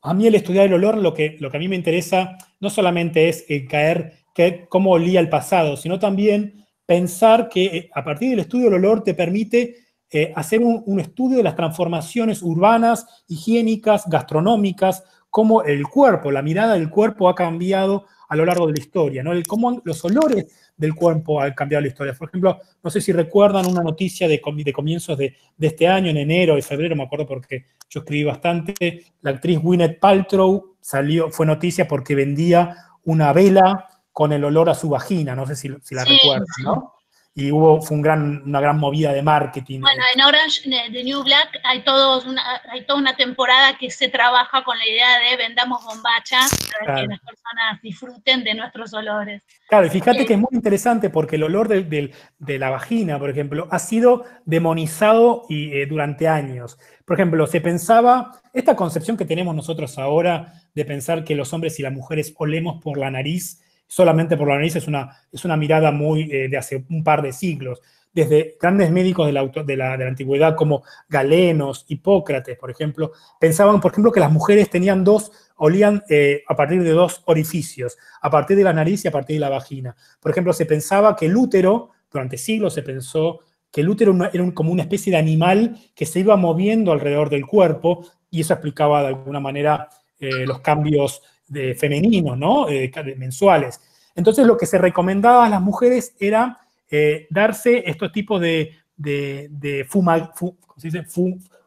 a mí el estudiar el olor, lo que, lo que a mí me interesa no solamente es eh, caer que, cómo olía el pasado, sino también pensar que eh, a partir del estudio del olor te permite hacer un, un, estudio de las transformaciones urbanas, higiénicas, gastronómicas, cómo el cuerpo, la mirada del cuerpo ha cambiado a lo largo de la historia, ¿no? El, cómo los olores del cuerpo han cambiado la historia. Por ejemplo, no sé si recuerdan una noticia de, comienzos de, este año, en enero y febrero, me acuerdo porque yo escribí bastante, la actriz Gwyneth Paltrow salió, fue noticia porque vendía una vela con el olor a su vagina, no sé si, la recuerdan, ¿no? Y hubo, fue un gran, una gran movida de marketing. Bueno, en Orange, de New Black, hay, todos una, hay toda una temporada que se trabaja con la idea de vendamos bombachas para que las personas disfruten de nuestros olores. Claro, y fíjate que es muy interesante porque el olor de, la vagina, por ejemplo, ha sido demonizado y, eh, durante años. Por ejemplo, se pensaba, esta concepción que tenemos nosotros ahora de pensar que los hombres y las mujeres olemos por la nariz, solamente por la nariz es una, es una mirada muy eh, de hace un par de siglos. Desde grandes médicos de la, de, la, de la, antigüedad como Galenos, Hipócrates, por ejemplo, pensaban, por ejemplo, que las mujeres tenían dos, olían eh, a partir de dos orificios, a partir de la nariz y a partir de la vagina. Por ejemplo, se pensaba que el útero, durante siglos se pensó que el útero era como una especie de animal que se iba moviendo alrededor del cuerpo y eso explicaba de alguna manera eh, los cambios de femeninos, ¿no? Eh, mensuales. Entonces lo que se recomendaba a las mujeres era eh, darse estos tipos de,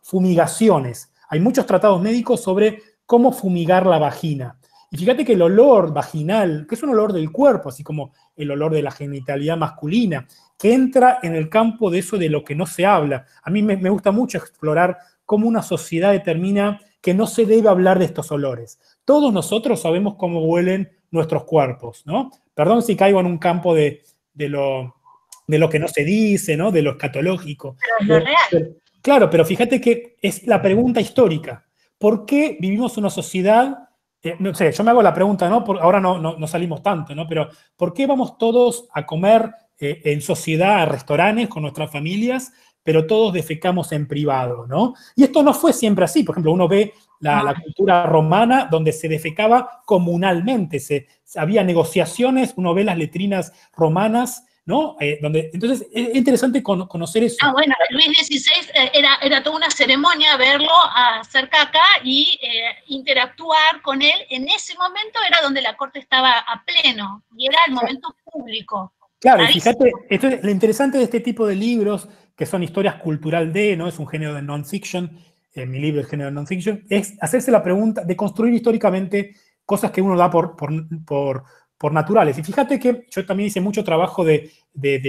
fumigaciones. Hay muchos tratados médicos sobre cómo fumigar la vagina. Y fíjate que el olor vaginal, que es un olor del cuerpo, así como el olor de la genitalidad masculina, que entra en el campo de eso de lo que no se habla. A mí me, me gusta mucho explorar cómo una sociedad determina que no se debe hablar de estos olores. Todos nosotros sabemos cómo huelen nuestros cuerpos, ¿no? Perdón si caigo en un campo de, lo, de lo que no se dice, ¿no? De lo escatológico. Pero es lo real. Claro, pero fíjate que es la pregunta histórica. ¿Por qué vivimos una sociedad eh, no sé, yo me hago la pregunta, ¿no? ahora no, no, salimos tanto, ¿no? Pero ¿por qué vamos todos a comer eh, en sociedad a restaurantes con nuestras familias, pero todos defecamos en privado, ¿no? Y esto no fue siempre así. Por ejemplo, uno ve la, cultura romana, donde se defecaba comunalmente, se, había negociaciones, uno ve las letrinas romanas, ¿no? Eh, donde, entonces, es interesante conocer eso. Ah, bueno, Luis XVI eh, era, era toda una ceremonia verlo hacer caca y eh, interactuar con él. En ese momento era donde la corte estaba a pleno y era el momento público. Claro, fíjate, esto lo interesante de este tipo de libros, que son historias cultural de, ¿no? Es un género de non-fiction, en mi libro El género non-fiction, es hacerse la pregunta de construir históricamente cosas que uno da por, naturales. Y fíjate que yo también hice mucho trabajo de,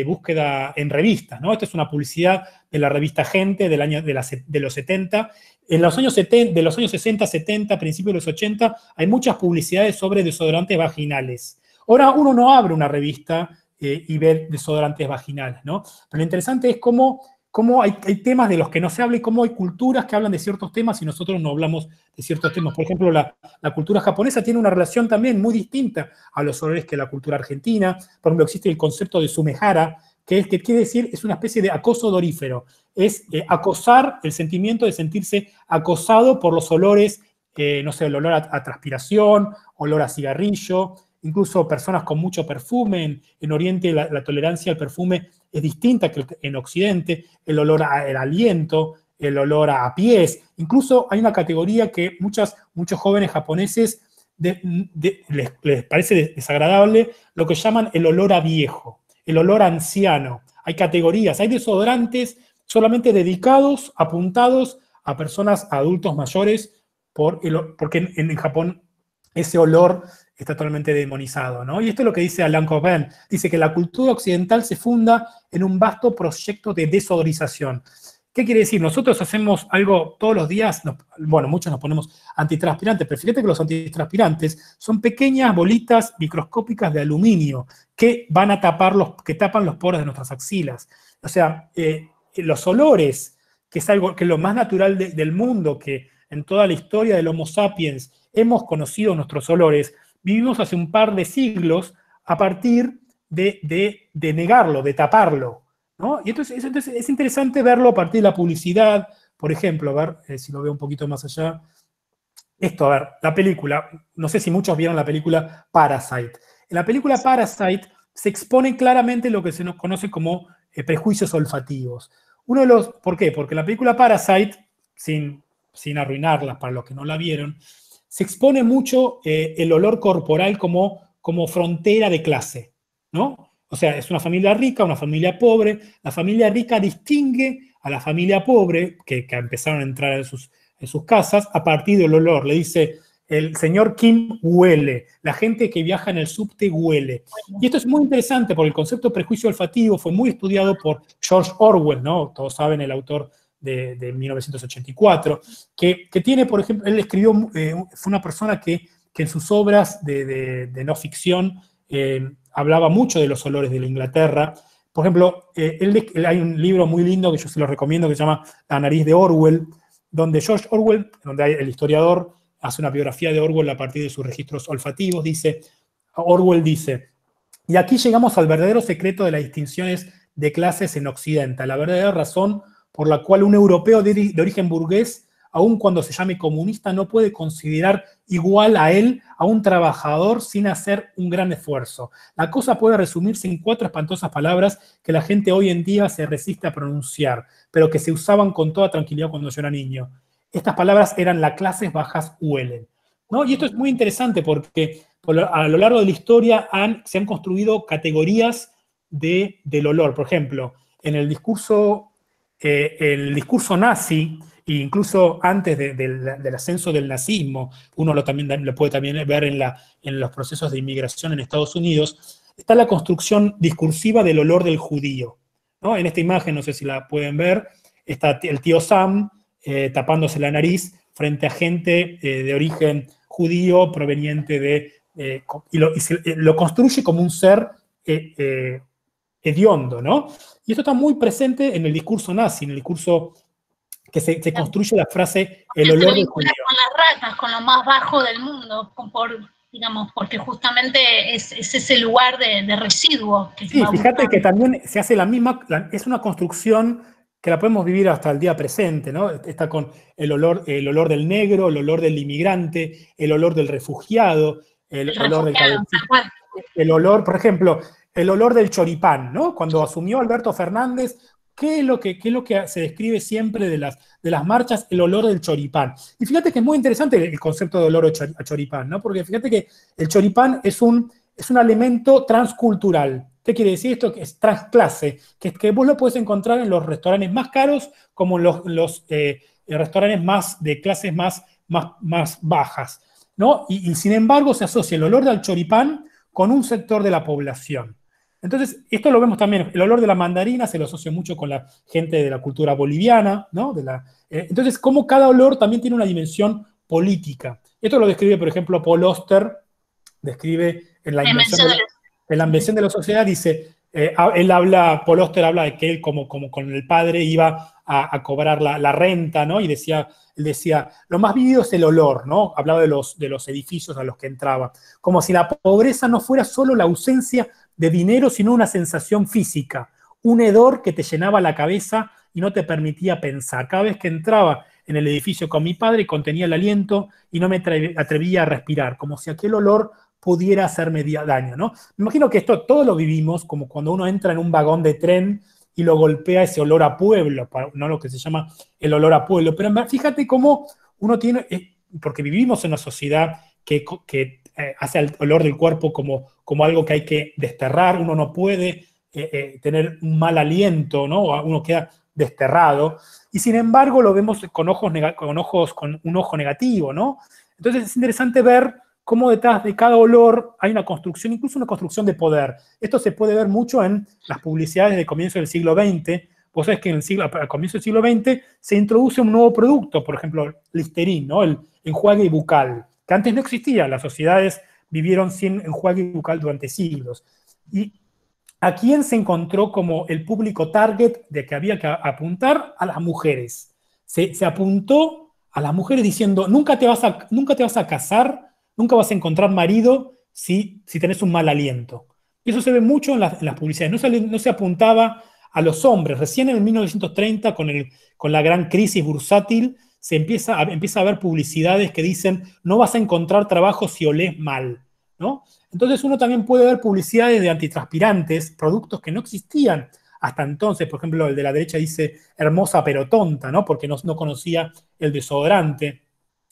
búsqueda en revistas, ¿no? Esta es una publicidad de la revista Gente del año, de, de los 70. En los años 70, de los años 60, 70, principios de los 80, hay muchas publicidades sobre desodorantes vaginales. Ahora uno no abre una revista eh, y ve desodorantes vaginales, ¿no? Pero lo interesante es cómo cómo hay, temas de los que no se habla y cómo hay culturas que hablan de ciertos temas y nosotros no hablamos de ciertos temas. Por ejemplo, la, cultura japonesa tiene una relación también muy distinta a los olores que la cultura argentina. Por ejemplo, existe el concepto de sumehara, que, es, que quiere decir, es una especie de acoso odorífero. Es eh, acosar, el sentimiento de sentirse acosado por los olores, eh, no sé, el olor a transpiración, olor a cigarrillo, incluso personas con mucho perfume. En, Oriente la, tolerancia al perfume es distinta que en Occidente, el olor al aliento, el olor a, pies. Incluso hay una categoría que muchas, muchos jóvenes japoneses les, parece desagradable, lo que llaman el olor a viejo, el olor anciano. Hay categorías, hay desodorantes solamente dedicados, apuntados a personas adultos mayores, por porque en Japón ese olor está totalmente demonizado, ¿no? Y esto es lo que dice Alain Coben. Dice que la cultura occidental se funda en un vasto proyecto de desodorización. ¿Qué quiere decir? Nosotros hacemos algo todos los días, bueno, muchos nos ponemos antitranspirantes, pero fíjate que los antitranspirantes son pequeñas bolitas microscópicas de aluminio que van a tapar los, que tapan los poros de nuestras axilas. O sea, eh, los olores, que es algo que es lo más natural del mundo, que en toda la historia del Homo sapiens hemos conocido nuestros olores, vivimos hace un par de siglos a partir de, negarlo, de taparlo. ¿no? Y entonces, es interesante verlo a partir de la publicidad, por ejemplo, a ver eh, si lo veo un poquito más allá. Esto, a ver, la película, no sé si muchos vieron la película Parasite. En la película Parasite se expone claramente lo que se nos conoce como eh, prejuicios olfativos. Uno de los, ¿por qué? Porque la película Parasite, sin, sin arruinarla para los que no la vieron, se expone mucho eh, el olor corporal como, como frontera de clase, ¿no? O sea, es una familia rica, una familia pobre. La familia rica distingue a la familia pobre, que, empezaron a entrar en sus, en sus casas, a partir del olor. Le dice, el señor Kim huele, la gente que viaja en el subte huele. Y esto es muy interesante porque el concepto de prejuicio olfativo fue muy estudiado por George Orwell, ¿no? Todos saben, el autor de, 1984, que, tiene, por ejemplo, él escribió, eh, fue una persona que, en sus obras de, no ficción eh, hablaba mucho de los olores de la Inglaterra. Por ejemplo, eh, hay un libro muy lindo que yo se lo recomiendo que se llama La nariz de Orwell, donde George Orwell, donde el historiador hace una biografía de Orwell a partir de sus registros olfativos, dice, Orwell dice, y aquí llegamos al verdadero secreto de las distinciones de clases en Occidente, la verdadera razón por la cual un europeo de, origen burgués, aun cuando se llame comunista, no puede considerar igual a él a un trabajador sin hacer un gran esfuerzo. La cosa puede resumirse en cuatro espantosas palabras que la gente hoy en día se resiste a pronunciar, pero que se usaban con toda tranquilidad cuando yo era niño. Estas palabras eran las clases bajas huelen. ¿no? Y esto es muy interesante porque a lo largo de la historia se han construido categorías de, del olor. Por ejemplo, en el discurso eh, el discurso nazi, e incluso antes del ascenso del nazismo, uno lo, también, lo puede también ver en, la, en los procesos de inmigración en Estados Unidos, está la construcción discursiva del olor del judío. ¿no? En esta imagen, no sé si la pueden ver, está el tío Sam eh, tapándose la nariz frente a gente eh, de origen judío proveniente de... y, lo, lo, construye como un ser hediondo, ¿no? Y esto está muy presente en el discurso nazi, en el discurso que se, construye la frase el olor de Con las ratas, con lo más bajo del mundo, por, digamos, porque justamente es, ese lugar de, residuo. sí, fíjate que también se hace la misma, es una construcción que la podemos vivir hasta el día presente, ¿no? Está con el olor, el olor del negro, el olor del inmigrante, el olor del refugiado, el, olor del el olor, por ejemplo, el olor del choripán, ¿no? Cuando asumió Alberto Fernández, ¿qué es lo que, es lo que se describe siempre de las, de las marchas? El olor del choripán. Y fíjate que es muy interesante el concepto de olor a choripán, ¿no? Porque fíjate que el choripán es un, es un alimento transcultural. ¿Qué quiere decir esto? Que es transclase, que, que vos lo puedes encontrar en los restaurantes más caros como en los, eh, restaurantes más de clases más, más, más bajas, ¿no? Y, y sin embargo se asocia el olor del choripán con un sector de la población. Entonces, esto lo vemos también, el olor de la mandarina se lo asocia mucho con la gente de la cultura boliviana, ¿no? De la, eh, entonces, como cada olor también tiene una dimensión política. Esto lo describe, por ejemplo, Paul Oster, describe en la invención, de, en la invención de la sociedad, dice, eh, él habla, Paul Oster habla de que él como, como con el padre iba a, cobrar la, renta, ¿no? Y decía, él decía, lo más vivido es el olor, ¿no? Hablaba de los, de los edificios a los que entraba, como si la pobreza no fuera solo la ausencia de dinero, sino una sensación física, un hedor que te llenaba la cabeza y no te permitía pensar. Cada vez que entraba en el edificio con mi padre contenía el aliento y no me atrevía a respirar, como si aquel olor pudiera hacerme daño, ¿no? Me imagino que esto todo lo vivimos como cuando uno entra en un vagón de tren y lo golpea ese olor a pueblo, no lo que se llama el olor a pueblo, pero fíjate cómo uno tiene, eh, porque vivimos en una sociedad que, que eh, hace el olor del cuerpo como, como algo que hay que desterrar, uno no puede eh, eh, tener un mal aliento, ¿no? Uno queda desterrado, y sin embargo lo vemos con ojos, con ojos, con un ojo negativo, ¿no? Entonces es interesante ver cómo detrás de cada olor hay una construcción, incluso una construcción de poder. Esto se puede ver mucho en las publicidades de comienzo del siglo XX. Vos sabés que en el siglo, comienzo del siglo XX se introduce un nuevo producto, por ejemplo, Listerine, ¿no? El enjuague bucal que antes no existía. Las sociedades vivieron sin enjuague bucal durante siglos. ¿Y a quién se encontró como el público target de que había que apuntar? A las mujeres. Se, apuntó a las mujeres diciendo, nunca te, vas a, nunca te vas a casar, nunca vas a encontrar marido si, si tenés un mal aliento. Y eso se ve mucho en, las publicidades. No se, no se, apuntaba a los hombres. Recién en el 1930, con, el, con la gran crisis bursátil, se empieza a, empieza a ver publicidades que dicen no vas a encontrar trabajo si olés mal, ¿no? Entonces uno también puede ver publicidades de antitranspirantes, productos que no existían hasta entonces, por ejemplo, el de la derecha dice hermosa pero tonta, ¿no? Porque no, no conocía el desodorante.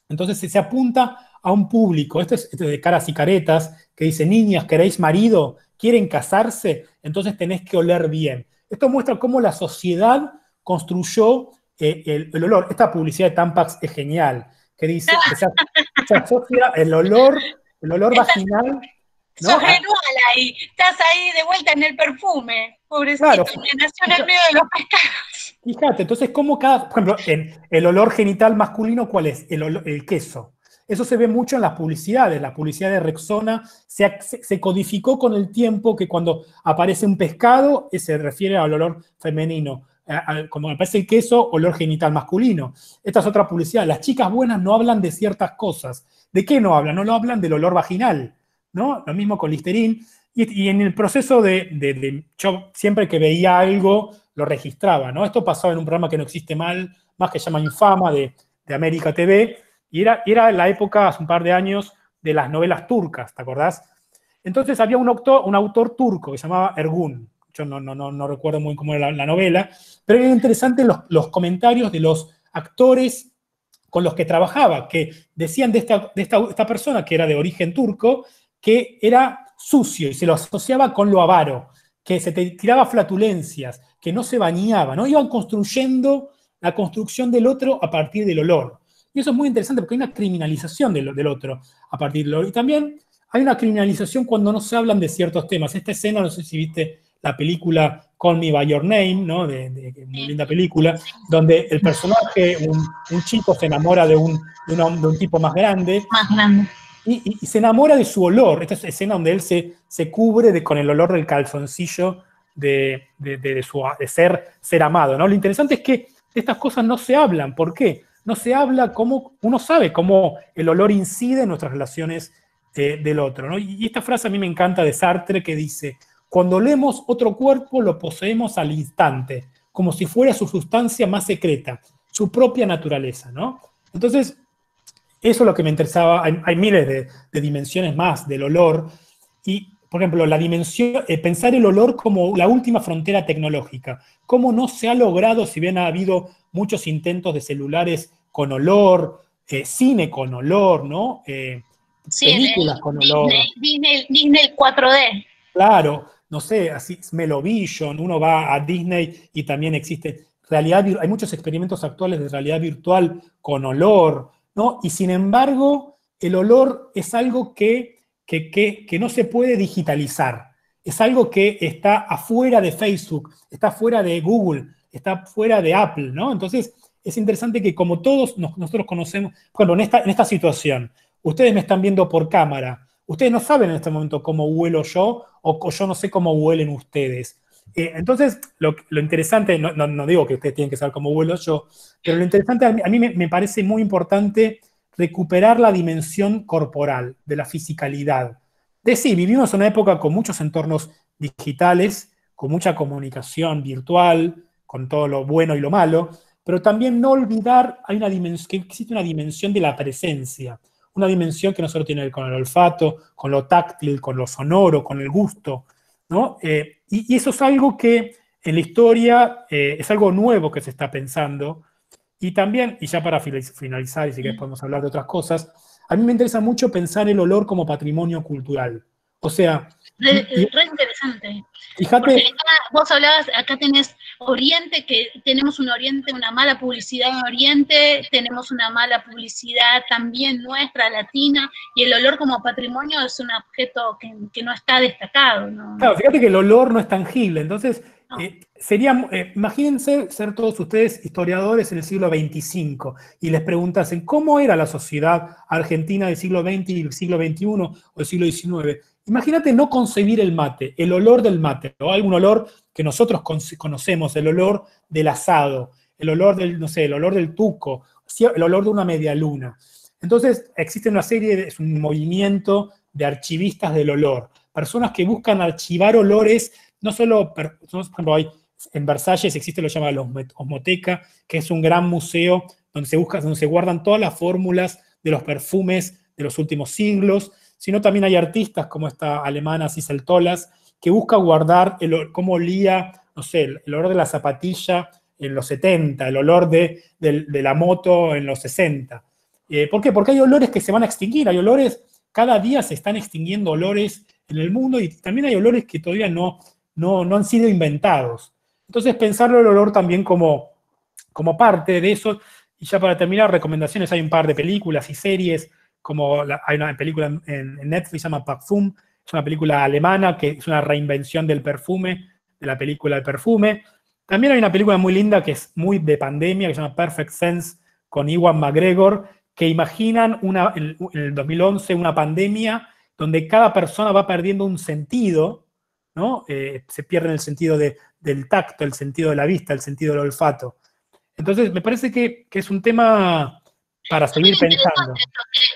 Entonces se, apunta a un público, esto es, esto es, de caras y caretas, que dice, niñas, ¿queréis marido? ¿Quieren casarse? Entonces tenés que oler bien. Esto muestra cómo la sociedad construyó el, olor. Esta publicidad de Tampax es genial, que dice, se asocia el olor, el olor vaginal. ¿no? Sos ahí, estás ahí de vuelta en el perfume, pobrecito, claro, me nació en el medio de los pescados. Fíjate, entonces, ¿cómo cada, por ejemplo, en el olor genital masculino, cuál es? El, el queso. Eso se ve mucho en las publicidades. La publicidad de Rexona se, se, codificó con el tiempo que cuando aparece un pescado eh, se refiere al olor femenino. Como aparece el queso, olor genital masculino. Esta es otra publicidad. Las chicas buenas no hablan de ciertas cosas. ¿De qué no hablan? No lo hablan del olor vaginal, ¿no? Lo mismo con Listerine. Y, en el proceso de, de, Yo siempre que veía algo, lo registraba, ¿no? Esto pasaba en un programa que no existe mal, más que se llama Infama, de, de América TV, y era, era la época, hace un par de años, de las novelas turcas, ¿te acordás? Entonces había un un autor turco que se llamaba Ergun. Yo no, no, no, recuerdo muy cómo era la, novela, pero era interesante los, los, comentarios de los actores con los que trabajaba, que decían de, esta, de esta, esta persona que era de origen turco, que era sucio y se lo asociaba con lo avaro, que se tiraba flatulencias, que no se bañaba, ¿no? Iban construyendo la construcción del otro a partir del olor. Y eso es muy interesante porque hay una criminalización del, del otro a partir de Y también hay una criminalización cuando no se hablan de ciertos temas. Esta escena, no sé si viste la película Call Me By Your Name, ¿no? De, de, muy linda película, donde el personaje, un, un chico se enamora de un, de, un, tipo más grande. Más grande. Y, y, se enamora de su olor. Esta es escena donde él se, se cubre con el olor del calzoncillo de, de, su, de ser, ser amado. ¿no? Lo interesante es que estas cosas no se hablan. ¿Por qué? no se habla cómo, uno sabe cómo el olor incide en nuestras relaciones eh, del otro. Y esta frase a mí me encanta de Sartre que dice, cuando olemos otro cuerpo lo poseemos al instante, como si fuera su sustancia más secreta, su propia naturaleza. ¿no? Entonces, eso es lo que me interesaba. Hay, miles de, dimensiones más del olor. Y, por ejemplo, la dimensión, eh, pensar el olor como la última frontera tecnológica. Cómo no se ha logrado, si bien ha habido muchos intentos de celulares con olor, eh, cine con olor, ¿no? Eh, películas con olor. Disney, Disney, 4D. Claro, no sé, así, Smelovision, uno va a Disney y también existe realidad, hay muchos experimentos actuales de realidad virtual con olor, ¿no? Y sin embargo, el olor es algo que, que, que no se puede digitalizar, es algo que está afuera de Facebook, está afuera de Google, está fuera de Apple, ¿no? Entonces, es interesante que como todos nosotros conocemos, bueno, en esta, en esta situación, ustedes me están viendo por cámara, ustedes no saben en este momento cómo huelo yo o, yo no sé cómo huelen ustedes. Eh, entonces, lo, interesante, no, digo que ustedes tienen que saber cómo huelo yo, pero lo interesante a mí, me, parece muy importante recuperar la dimensión corporal, de la fisicalidad. De sí, vivimos una época con muchos entornos digitales, con mucha comunicación virtual, con todo lo bueno y lo malo, pero también no olvidar hay una que existe una dimensión de la presencia, una dimensión que no solo tiene que ver con el olfato, con lo táctil, con lo sonoro, con el gusto, ¿no? Eh, y, eso es algo que en la historia eh, es algo nuevo que se está pensando, y también, y ya para finalizar, y si querés podemos hablar de otras cosas, a mí me interesa mucho pensar el olor como patrimonio cultural. O sea... Re, interesante. Fíjate... vos hablabas, acá tenés Oriente, que tenemos un Oriente, una mala publicidad en Oriente, tenemos una mala publicidad también nuestra, latina, y el olor como patrimonio es un objeto que, no está destacado. ¿no? Claro, fíjate que el olor no es tangible, entonces eh, sería, eh, imagínense ser todos ustedes historiadores en el siglo XXV y les preguntasen cómo era la sociedad argentina del siglo XX y del siglo XXI o del siglo XIX. Imagínate no concebir el mate, el olor del mate, o algún olor que nosotros conocemos, el olor del asado, el olor del, no sé, el olor del tuco, el olor de una media luna. Entonces, existe una serie, es un movimiento de archivistas del olor, personas que buscan archivar olores, no solo, por ejemplo, hay, en Versalles existe lo que llama la Osmoteca, que es un gran museo donde se, busca, donde se guardan todas las fórmulas de los perfumes de los últimos siglos, sino también hay artistas como esta alemana Cicel Tolas, que busca guardar cómo olía, no sé, el, olor de la zapatilla en los 70, el olor de, la moto en los 60. Eh, ¿Por qué? Porque hay olores que se van a extinguir, hay olores, cada día se están extinguiendo olores en el mundo y también hay olores que todavía no, no, han sido inventados. Entonces, pensarlo el olor también como, como parte de eso. Y ya para terminar, recomendaciones, hay un par de películas y series como hay una película en, Netflix se llama Parfum, es una película alemana que es una reinvención del perfume, de la película El perfume. También hay una película muy linda que es muy de pandemia, que se llama Perfect Sense, con Iwan McGregor, que imaginan una, en, el 2011 una pandemia donde cada persona va perdiendo un sentido, ¿no? Eh, se pierde el sentido del tacto, el sentido de la vista, el sentido del olfato. Entonces, me parece que, es un tema para seguir pensando.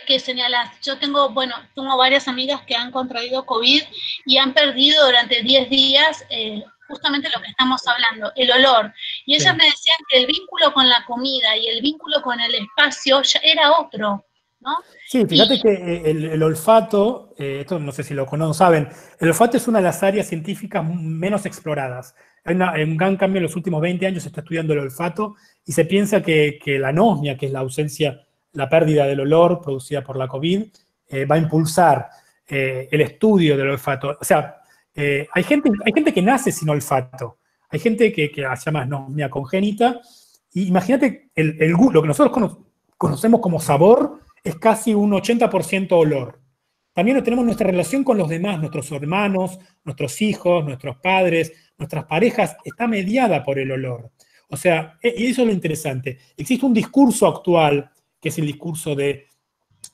Que, que señalas, yo tengo, bueno, tengo varias amigas que han contraído COVID y han perdido durante 10 días eh, justamente lo que estamos hablando, el olor. Y ellas me decían que el vínculo con la comida y el vínculo con el espacio ya era otro. ¿no? Sí, fíjate que eh, el, olfato, eh, esto no sé si lo conocen, saben, el olfato es una de las áreas científicas menos exploradas. Hay, un gran cambio en los últimos 20 años, se está estudiando el olfato y se piensa que, la anosmia, que es la ausencia, la pérdida del olor producida por la COVID, eh, va a impulsar el estudio del olfato. O sea, eh, hay, gente, hay gente que nace sin olfato, hay gente que, que se llama congénita, y imagínate, el, lo que nosotros conocemos como sabor es casi un 80% olor. También tenemos nuestra relación con los demás, nuestros hermanos, nuestros hijos, nuestros padres, nuestras parejas, está mediada por el olor. O sea, e, y eso es lo interesante. Existe un discurso actual, que es el discurso de,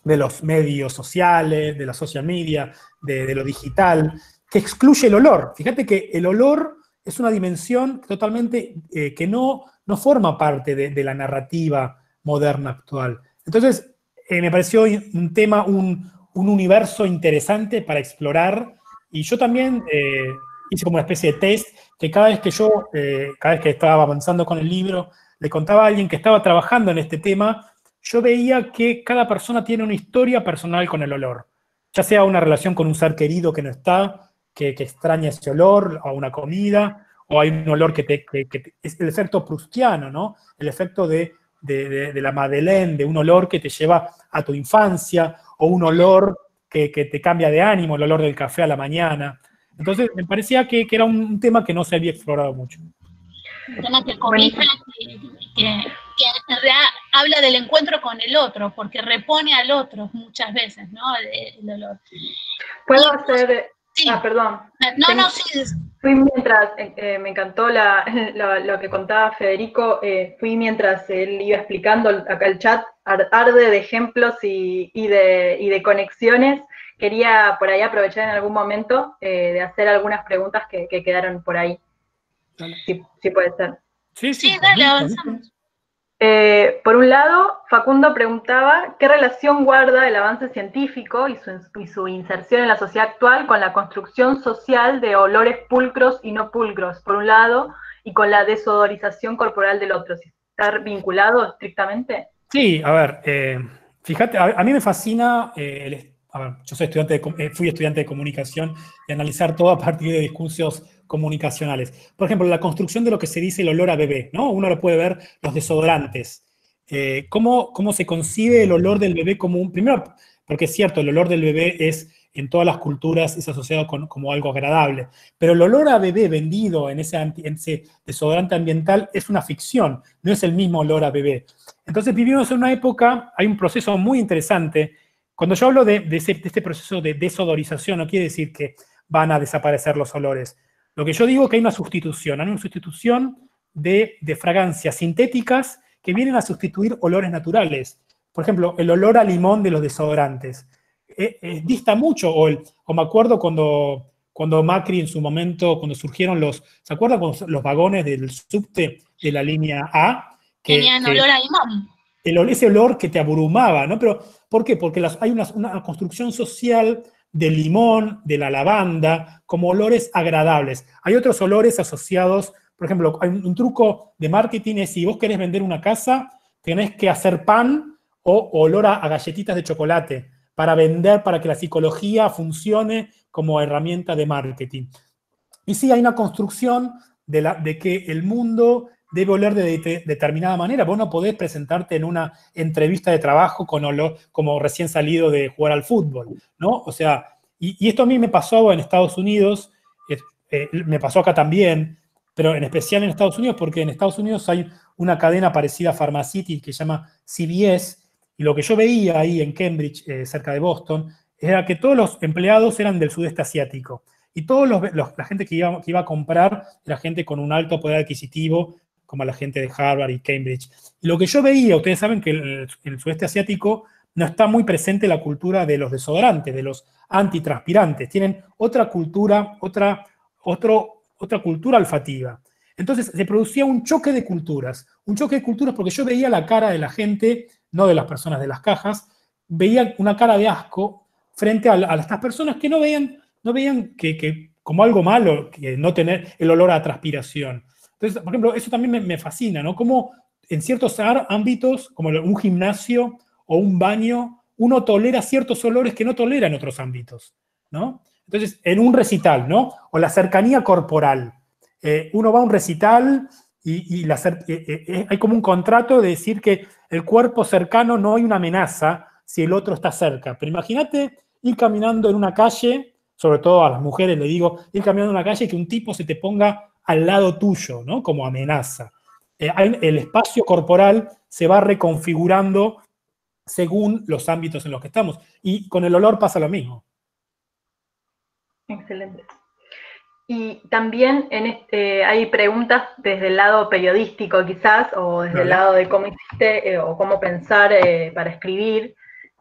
de los medios sociales, de la social media, de, de, lo digital, que excluye el olor. Fíjate que el olor es una dimensión totalmente eh, que no, no forma parte de, la narrativa moderna actual. Entonces, eh, me pareció un tema, un, universo interesante para explorar. Y yo también eh, hice como una especie de test que cada vez que yo, cada vez que estaba avanzando con el libro, le contaba a alguien que estaba trabajando en este tema, yo veía que cada persona tiene una historia personal con el olor. Ya sea una relación con un ser querido que no está, que, extraña ese olor a una comida, o hay un olor que te... es el efecto prustiano, ¿no? El efecto de, la Madeleine, de un olor que te lleva a tu infancia, o un olor que, te cambia de ánimo, el olor del café a la mañana. Entonces, me parecía que, era un tema que no se había explorado mucho. Un tema que que, en realidad habla del encuentro con el otro, porque repone al otro muchas veces, ¿no? El, olor. Puedo hacer Ah, perdón. Ah, no, no, sí. Fui mientras, eh, eh, me encantó lo que contaba Federico, eh, fui mientras él iba explicando acá el chat, arde de ejemplos y, de, de, conexiones. Quería por ahí aprovechar en algún momento de hacer algunas preguntas que, quedaron por ahí. Si, puede ser. Sí, sí, dale, avanzamos. Eh, por un lado, Facundo preguntaba qué relación guarda el avance científico y su, inserción en la sociedad actual con la construcción social de olores pulcros y no pulcros, por un lado, y con la desodorización corporal del otro. ¿Está vinculado estrictamente? Sí, a ver, eh, fíjate, a, mí me fascina eh, yo soy estudiante fui estudiante de comunicación y analizar todo a partir de discursos comunicacionales. Por ejemplo, la construcción de lo que se dice el olor a bebé, ¿no? Uno lo puede ver, los desodorantes. Eh, ¿cómo, ¿Cómo se concibe el olor del bebé como un... Primero, porque es cierto, el olor del bebé es, en todas las culturas, es asociado con, como algo agradable. Pero el olor a bebé vendido en ese, en ese desodorante ambiental es una ficción, no es el mismo olor a bebé. Entonces vivimos en una época, hay un proceso muy interesante. Cuando yo hablo de, de, de este proceso de desodorización, no quiere decir que van a desaparecer los olores. Lo que yo digo es que hay una sustitución, hay una sustitución de, fragancias sintéticas que vienen a sustituir olores naturales. Por ejemplo, el olor a limón de los desodorantes. Eh, eh, dista mucho, o, me acuerdo cuando, cuando Macri en su momento, cuando surgieron los, ¿se acuerdan los vagones del subte de la línea A? Que, Tenían olor a limón. El, ese olor que te abrumaba, ¿no? Pero, ¿por qué? Porque hay una, una construcción social del limón, de la lavanda, como olores agradables. Hay otros olores asociados, por ejemplo, un, truco de marketing es si vos querés vender una casa, tenés que hacer pan o olor a, galletitas de chocolate para vender, para que la psicología funcione como herramienta de marketing. Y sí, hay una construcción de, la, de que el mundo debe oler de, determinada manera. Vos no podés presentarte en una entrevista de trabajo con olor como recién salido de jugar al fútbol, ¿no? O sea, y, esto a mí me pasó en Estados Unidos, eh, me pasó acá también, pero en especial en Estados Unidos, porque en Estados Unidos hay una cadena parecida a Pharmacity que se llama CVS, Y lo que yo veía ahí en Cambridge, eh, cerca de Boston, era que todos los empleados eran del sudeste asiático. Y toda la gente que iba, que iba a comprar era gente con un alto poder adquisitivo, como la gente de Harvard y Cambridge. Lo que yo veía, ustedes saben que en el sudeste asiático no está muy presente la cultura de los desodorantes, de los antitranspirantes. Tienen otra cultura, otra, otro, otra cultura olfativa. Entonces se producía un choque de culturas, un choque de culturas porque yo veía la cara de la gente, no de las personas de las cajas, veía una cara de asco frente a, estas personas que no veían, no veían que, como algo malo que no tener el olor a transpiración. Entonces, por ejemplo, eso también me, fascina, ¿no? Como en ciertos ámbitos, como un gimnasio o un baño, uno tolera ciertos olores que no tolera en otros ámbitos, ¿no? Entonces, en un recital, ¿no? O la cercanía corporal. Eh, uno va a un recital y, eh, eh, hay como un contrato de decir que el cuerpo cercano no hay una amenaza si el otro está cerca. Pero imagínate ir caminando en una calle, sobre todo a las mujeres le digo, ir caminando en una calle y que un tipo se te ponga al lado tuyo, ¿no? Como amenaza. el espacio corporal se va reconfigurando según los ámbitos en los que estamos. Y con el olor pasa lo mismo. Excelente. Y también en este, hay preguntas desde el lado periodístico quizás, o desde el lado de cómo hiciste eh, o cómo pensar eh, para escribir.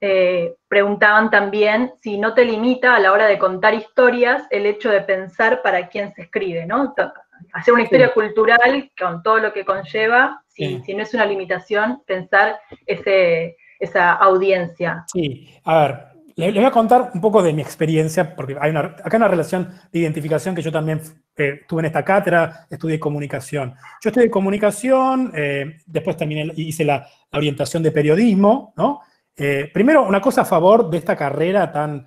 Eh, preguntaban también si no te limita a la hora de contar historias el hecho de pensar para quién se escribe, ¿no? Hacer una historia cultural con todo lo que conlleva, si, si no es una limitación, pensar ese, esa audiencia. Sí, a ver, les, voy a contar un poco de mi experiencia, porque hay una, acá hay una relación de identificación que yo también eh, tuve en esta cátedra, estudié comunicación. Yo estudié comunicación, eh, después también hice la, orientación de periodismo, ¿no? Eh, primero, una cosa a favor de esta carrera tan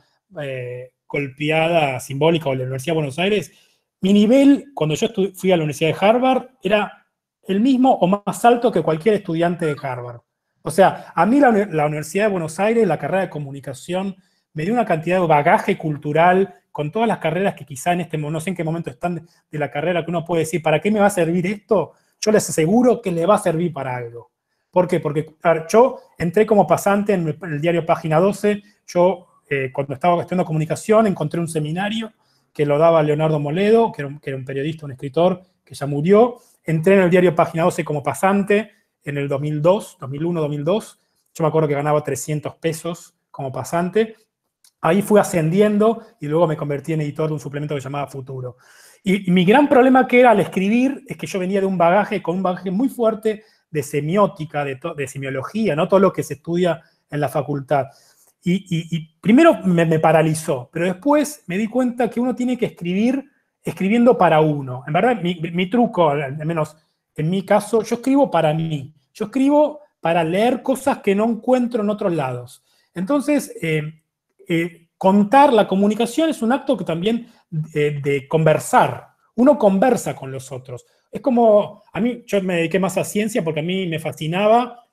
golpeada, simbólica, de la Universidad de Buenos Aires, mi nivel, cuando yo fui a la Universidad de Harvard, era el mismo o más alto que cualquier estudiante de Harvard. O sea, a mí la, Universidad de Buenos Aires, la carrera de comunicación, me dio una cantidad de bagaje cultural con todas las carreras que quizá en este momento, no sé en qué momento están de, la carrera, que uno puede decir, ¿para qué me va a servir esto? Yo les aseguro que le va a servir para algo. ¿Por qué? Porque yo entré como pasante en el, diario Página 12, yo eh, cuando estaba estudiando comunicación encontré un seminario que lo daba Leonardo Moledo, que era, un, periodista, un escritor, que ya murió, entré en el diario Página 12 como pasante, en el 2002, 2001, 2002. Yo me acuerdo que ganaba 300 pesos como pasante. Ahí fui ascendiendo y luego me convertí en editor de un suplemento que se llamaba Futuro. Y, mi gran problema que era al escribir es que yo venía de un bagaje, con un bagaje muy fuerte de semiótica, de, de semiología, ¿no? todo lo que se estudia en la facultad. Y, primero me, paralizó, pero después me di cuenta que uno tiene que escribir escribiendo para uno. En verdad, mi, mi truco, al menos en mi caso, yo escribo para mí. Yo escribo para leer cosas que no encuentro en otros lados. Entonces, eh, eh, contar la comunicación es un acto que también eh, de conversar. Uno conversa con los otros. Es como, a mí, yo me dediqué más a ciencia porque a mí me fascinaba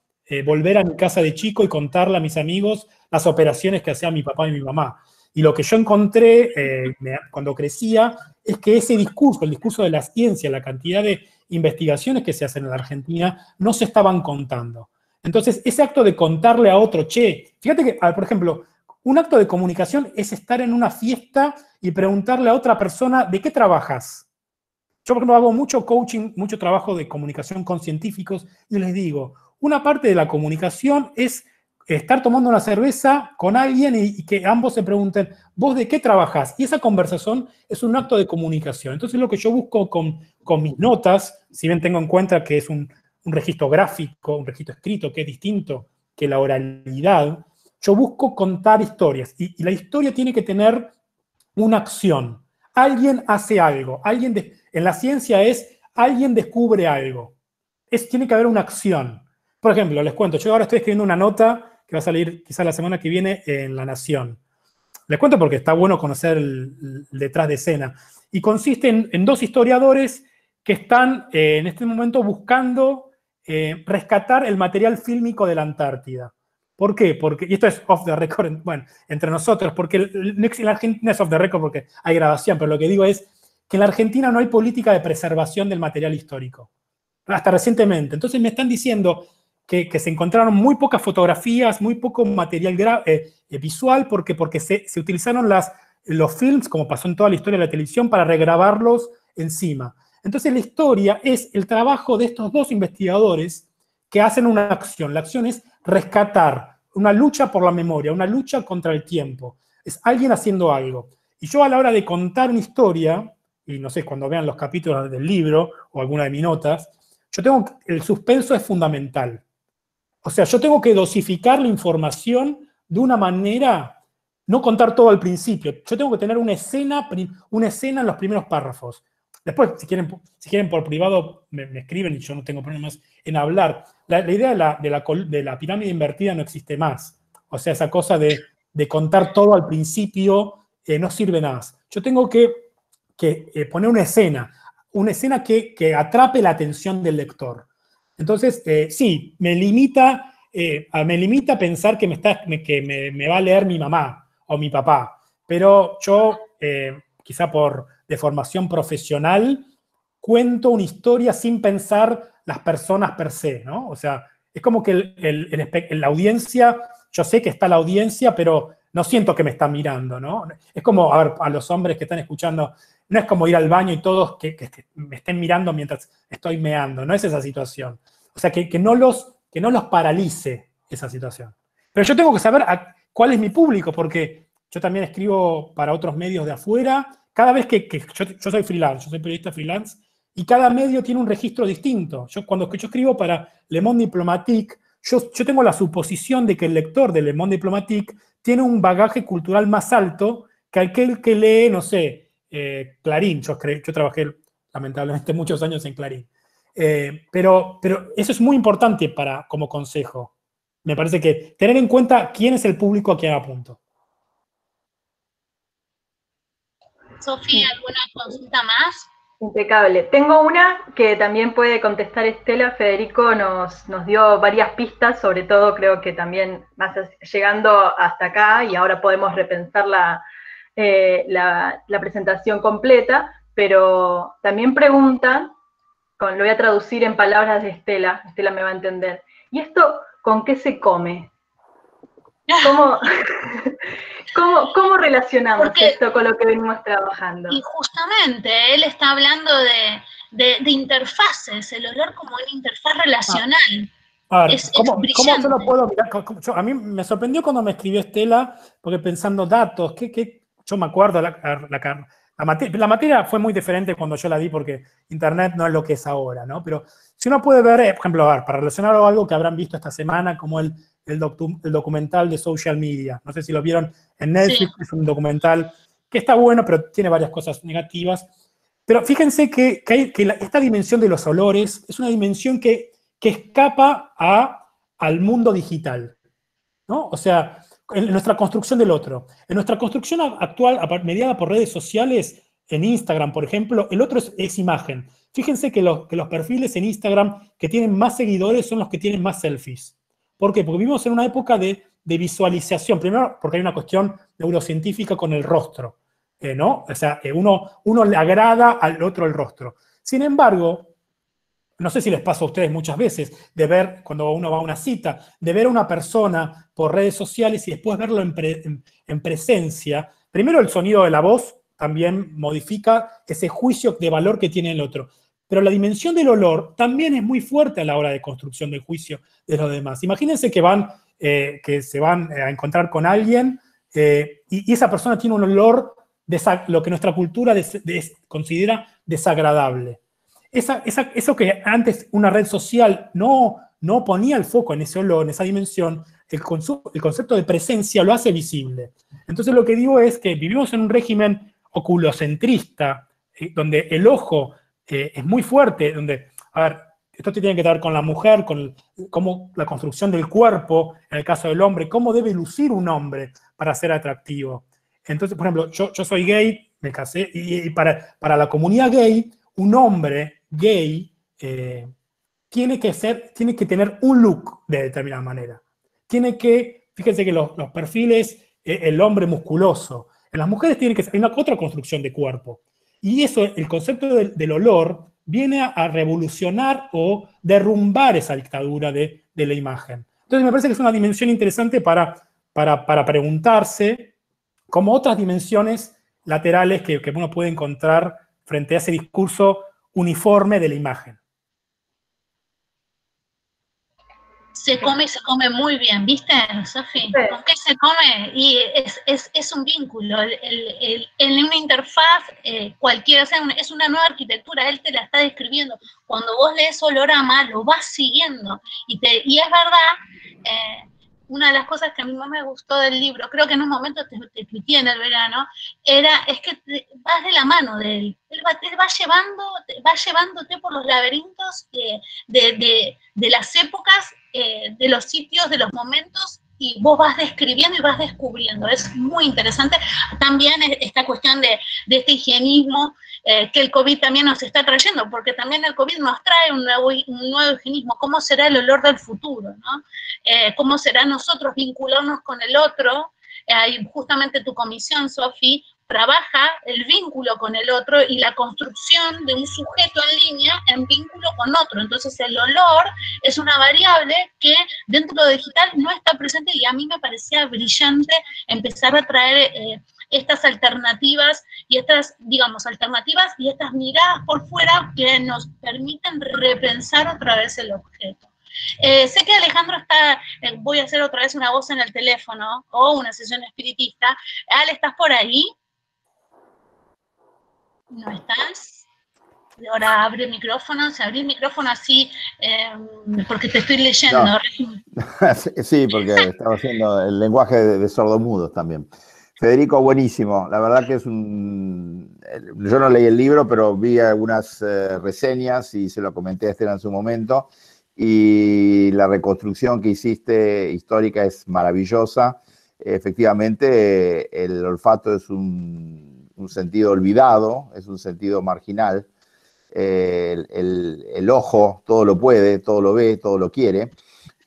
volver a mi casa de chico y contarle a mis amigos las operaciones que hacían mi papá y mi mamá. Y lo que yo encontré cuando crecía es que ese discurso, el discurso de la ciencia, la cantidad de investigaciones que se hacen en la Argentina no se estaban contando. Entonces, ese acto de contarle a otro, che, fíjate que, por ejemplo, un acto de comunicación es estar en una fiesta y preguntarle a otra persona, ¿de qué trabajas? Yo, por ejemplo, hago mucho coaching, mucho trabajo de comunicación con científicos y les digo, una parte de la comunicación es estar tomando una cerveza con alguien y, que ambos se pregunten, ¿vos de qué trabajas? Y esa conversación es un acto de comunicación. Entonces lo que yo busco con, con mis notas, si bien tengo en cuenta que es un, un, registro gráfico, un registro escrito, que es distinto que la oralidad, yo busco contar historias. Y, la historia tiene que tener una acción. Alguien hace algo. Alguien en la ciencia es alguien descubre algo. Es, tiene que haber una acción. Por ejemplo, les cuento, yo ahora estoy escribiendo una nota que va a salir quizás la semana que viene en La Nación. Les cuento porque está bueno conocer detrás de escena. Y consiste en, dos historiadores que están eh, en este momento buscando eh, rescatar el material fílmico de la Antártida. ¿Por qué? Porque, y esto es off the record, bueno, entre nosotros, porque en la Argentina es off the record porque hay grabación, pero lo que digo es que en la Argentina no hay política de preservación del material histórico. Hasta recientemente. Entonces me están diciendo, que, se encontraron muy pocas fotografías, muy poco material eh, eh, visual, porque, porque se, se, utilizaron las, los films, como pasó en toda la historia de la televisión, para regrabarlos encima. Entonces la historia es el trabajo de estos dos investigadores que hacen una acción. La acción es rescatar una lucha por la memoria, una lucha contra el tiempo. Es alguien haciendo algo. Y yo a la hora de contar una historia, y no sé, cuando vean los capítulos del libro o alguna de mis notas, yo tengo, el suspenso es fundamental. O sea, yo tengo que dosificar la información de una manera, no contar todo al principio. Yo tengo que tener una escena, una escena en los primeros párrafos. Después, si quieren, si quieren por privado, me, escriben y yo no tengo problemas en hablar. La, idea de la, de, la, pirámide invertida no existe más. O sea, esa cosa de, contar todo al principio eh, no sirve nada. Yo tengo que, eh, poner una escena, una escena que atrape la atención del lector. Entonces, eh, sí, me limita, eh, me limita a pensar que, me, está, que me, va a leer mi mamá o mi papá, pero yo, eh, quizá por deformación profesional, cuento una historia sin pensar las personas per se, ¿no? O sea, es como que la audiencia, yo sé que está la audiencia, pero no siento que me está mirando, ¿no? Es como, a los hombres que están escuchando, no es como ir al baño y todos que, me estén mirando mientras estoy meando, no es esa situación. O sea, que, no, los, que no los paralice esa situación. Pero yo tengo que saber cuál es mi público, porque yo también escribo para otros medios de afuera. Cada vez que, yo, soy freelance, yo soy periodista freelance, y cada medio tiene un registro distinto. Yo cuando yo escribo para Le Monde Diplomatique, yo, yo tengo la suposición de que el lector de Le Monde Diplomatique tiene un bagaje cultural más alto que aquel que lee, no sé, eh, Clarín, yo, yo trabajé lamentablemente muchos años en Clarín. Eh, pero, pero eso es muy importante para, como consejo. Me parece que tener en cuenta quién es el público a quien apunto. Sofía, ¿alguna consulta más? Impecable. Tengo una que también puede contestar Estela. Federico nos, nos dio varias pistas, sobre todo creo que también más llegando hasta acá y ahora podemos repensar la, eh, la, presentación completa, pero también preguntan, con, lo voy a traducir en palabras de Estela, Estela me va a entender, ¿y esto con qué se come? ¿Cómo, cómo, relacionamos esto con lo que venimos trabajando? Y justamente, él está hablando de, interfaces, el olor como una interfaz relacional. A ver, ¿cómo, yo lo puedo mirar? a mí me sorprendió cuando me escribió Estela, porque pensando datos, ¿qué, qué, yo me acuerdo, la, la, materia, fue muy diferente cuando yo la di porque Internet no es lo que es ahora, ¿no? Pero si uno puede ver, eh, por ejemplo, para relacionarlo a algo que habrán visto esta semana, como el, el, documental de social media. No sé si lo vieron en Netflix, es un documental que está bueno, pero tiene varias cosas negativas. Pero fíjense que, que, esta dimensión de los olores es una dimensión que, que escapa a, al mundo digital. ¿no? O sea, en nuestra construcción del otro. En nuestra construcción actual, mediada por redes sociales, en Instagram, por ejemplo, el otro es, imagen. Fíjense que los, que los, perfiles en Instagram que tienen más seguidores son los que tienen más selfies. ¿Por qué? Porque vivimos en una época de, visualización. Primero, porque hay una cuestión neurocientífica con el rostro, eh, ¿no? O sea, eh, uno, uno le agrada al otro el rostro. Sin embargo, no sé si les pasa a ustedes muchas veces, de ver, cuando uno va a una cita, de ver a una persona por redes sociales y después verlo en, presencia. Primero el sonido de la voz también modifica ese juicio de valor que tiene el otro. Pero la dimensión del olor también es muy fuerte a la hora de construcción del juicio de los demás. Imagínense que van, eh, que se van a encontrar con alguien eh, y, esa persona tiene un olor de lo que nuestra cultura considera desagradable eso que antes una red social no, no ponía el foco en ese olor, en esa dimensión, el, el concepto de presencia lo hace visible. Entonces lo que digo es que vivimos en un régimen oculocentrista, eh, donde el ojo eh, es muy fuerte, donde, a ver, esto tiene que ver con la mujer, con cómo la construcción del cuerpo, en el caso del hombre, cómo debe lucir un hombre para ser atractivo. Entonces, por ejemplo, yo, yo soy gay, me casé, y, para, para la comunidad gay, un hombre gay eh, tiene que ser, tiene que tener un look de determinada manera. Tiene que, fíjense que los, perfiles, eh, el hombre musculoso, en las mujeres tiene que ser una otra construcción de cuerpo. Y eso, el concepto del, olor, viene a, revolucionar o derrumbar esa dictadura de, de la imagen. Entonces me parece que es una dimensión interesante para, para, preguntarse como otras dimensiones laterales que, que uno puede encontrar frente a ese discurso uniforme de la imagen. se come y se come muy bien, ¿viste, Sofi? ¿Con qué se come? Y es, un vínculo. en una interfaz, eh, cualquiera, sea, es una nueva arquitectura, él te la está describiendo. Cuando vos lees Olorama, lo vas siguiendo. Y, te, y es verdad, eh, una de las cosas que a mí más me gustó del libro, creo que en un momento te, te en el verano, era, es que vas de la mano de él. Él va, llevando, va llevándote por los laberintos de, de las épocas, eh, de los sitios, de los momentos y vos vas describiendo y vas descubriendo. Es muy interesante. También esta cuestión de, este higienismo eh, que el COVID también nos está trayendo, porque también el COVID nos trae un nuevo, un nuevo higienismo. ¿Cómo será el olor del futuro? ¿no? Eh, ¿Cómo será nosotros vincularnos con el otro? Eh, justamente tu comisión, Sofi, trabaja el vínculo con el otro y la construcción de un sujeto en línea en vínculo con otro. Entonces el olor es una variable que dentro de digital no está presente y a mí me parecía brillante empezar a traer eh, estas alternativas y estas, digamos, alternativas y estas miradas por fuera que nos permiten repensar otra vez el objeto. Eh, sé que Alejandro está, eh, voy a hacer otra vez una voz en el teléfono o una sesión espiritista. Ale, ¿estás por ahí? ¿No estás? Ahora abre el micrófono, se abre el micrófono así, em, porque te estoy leyendo. sí, porque estaba haciendo el lenguaje de, sordomudos también. Federico, buenísimo. La verdad que es un... Yo no leí el libro, pero vi algunas eh, reseñas y se lo comenté a Estela en su momento. Y la reconstrucción que hiciste histórica es maravillosa. Efectivamente, el olfato es un un sentido olvidado, es un sentido marginal. el, ojo todo lo puede, todo lo ve, todo lo quiere.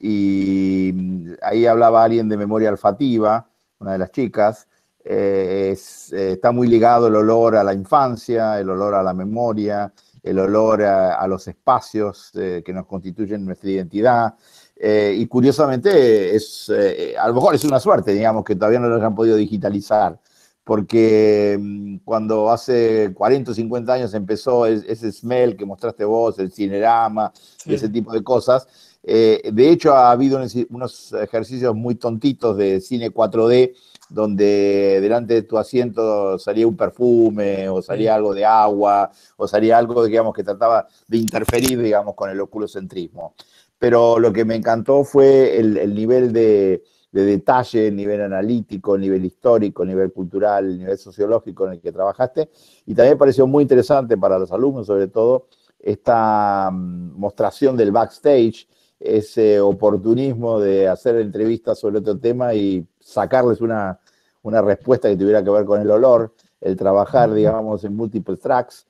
Y mm, ahí hablaba alguien de memoria olfativa, una de las chicas. Eh, eh, está muy ligado el olor a la infancia, el olor a la memoria, el olor a, los espacios eh, que nos constituyen nuestra identidad. y curiosamente, es, a lo mejor es una suerte, digamos, que todavía no lo hayan podido digitalizar porque mm, cuando hace 40 o 50 años empezó ese smell que mostraste vos, el cinerama y ese tipo de cosas, eh, de hecho ha habido unos ejercicios muy tontitos de cine 4D donde delante de tu asiento salía un perfume o salía algo de agua o salía algo, digamos, que trataba de interferir, digamos, con el oculocentrismo. Pero lo que me encantó fue el nivel de, de detalle, nivel analítico, nivel histórico, nivel cultural, nivel sociológico en el que trabajaste. Y también pareció muy interesante para los alumnos, sobre todo, esta mm, mostración del backstage, ese oportunismo de hacer entrevistas sobre otro tema y sacarles una, respuesta que tuviera que ver con el olor, el trabajar, digamos, en múltiples tracks.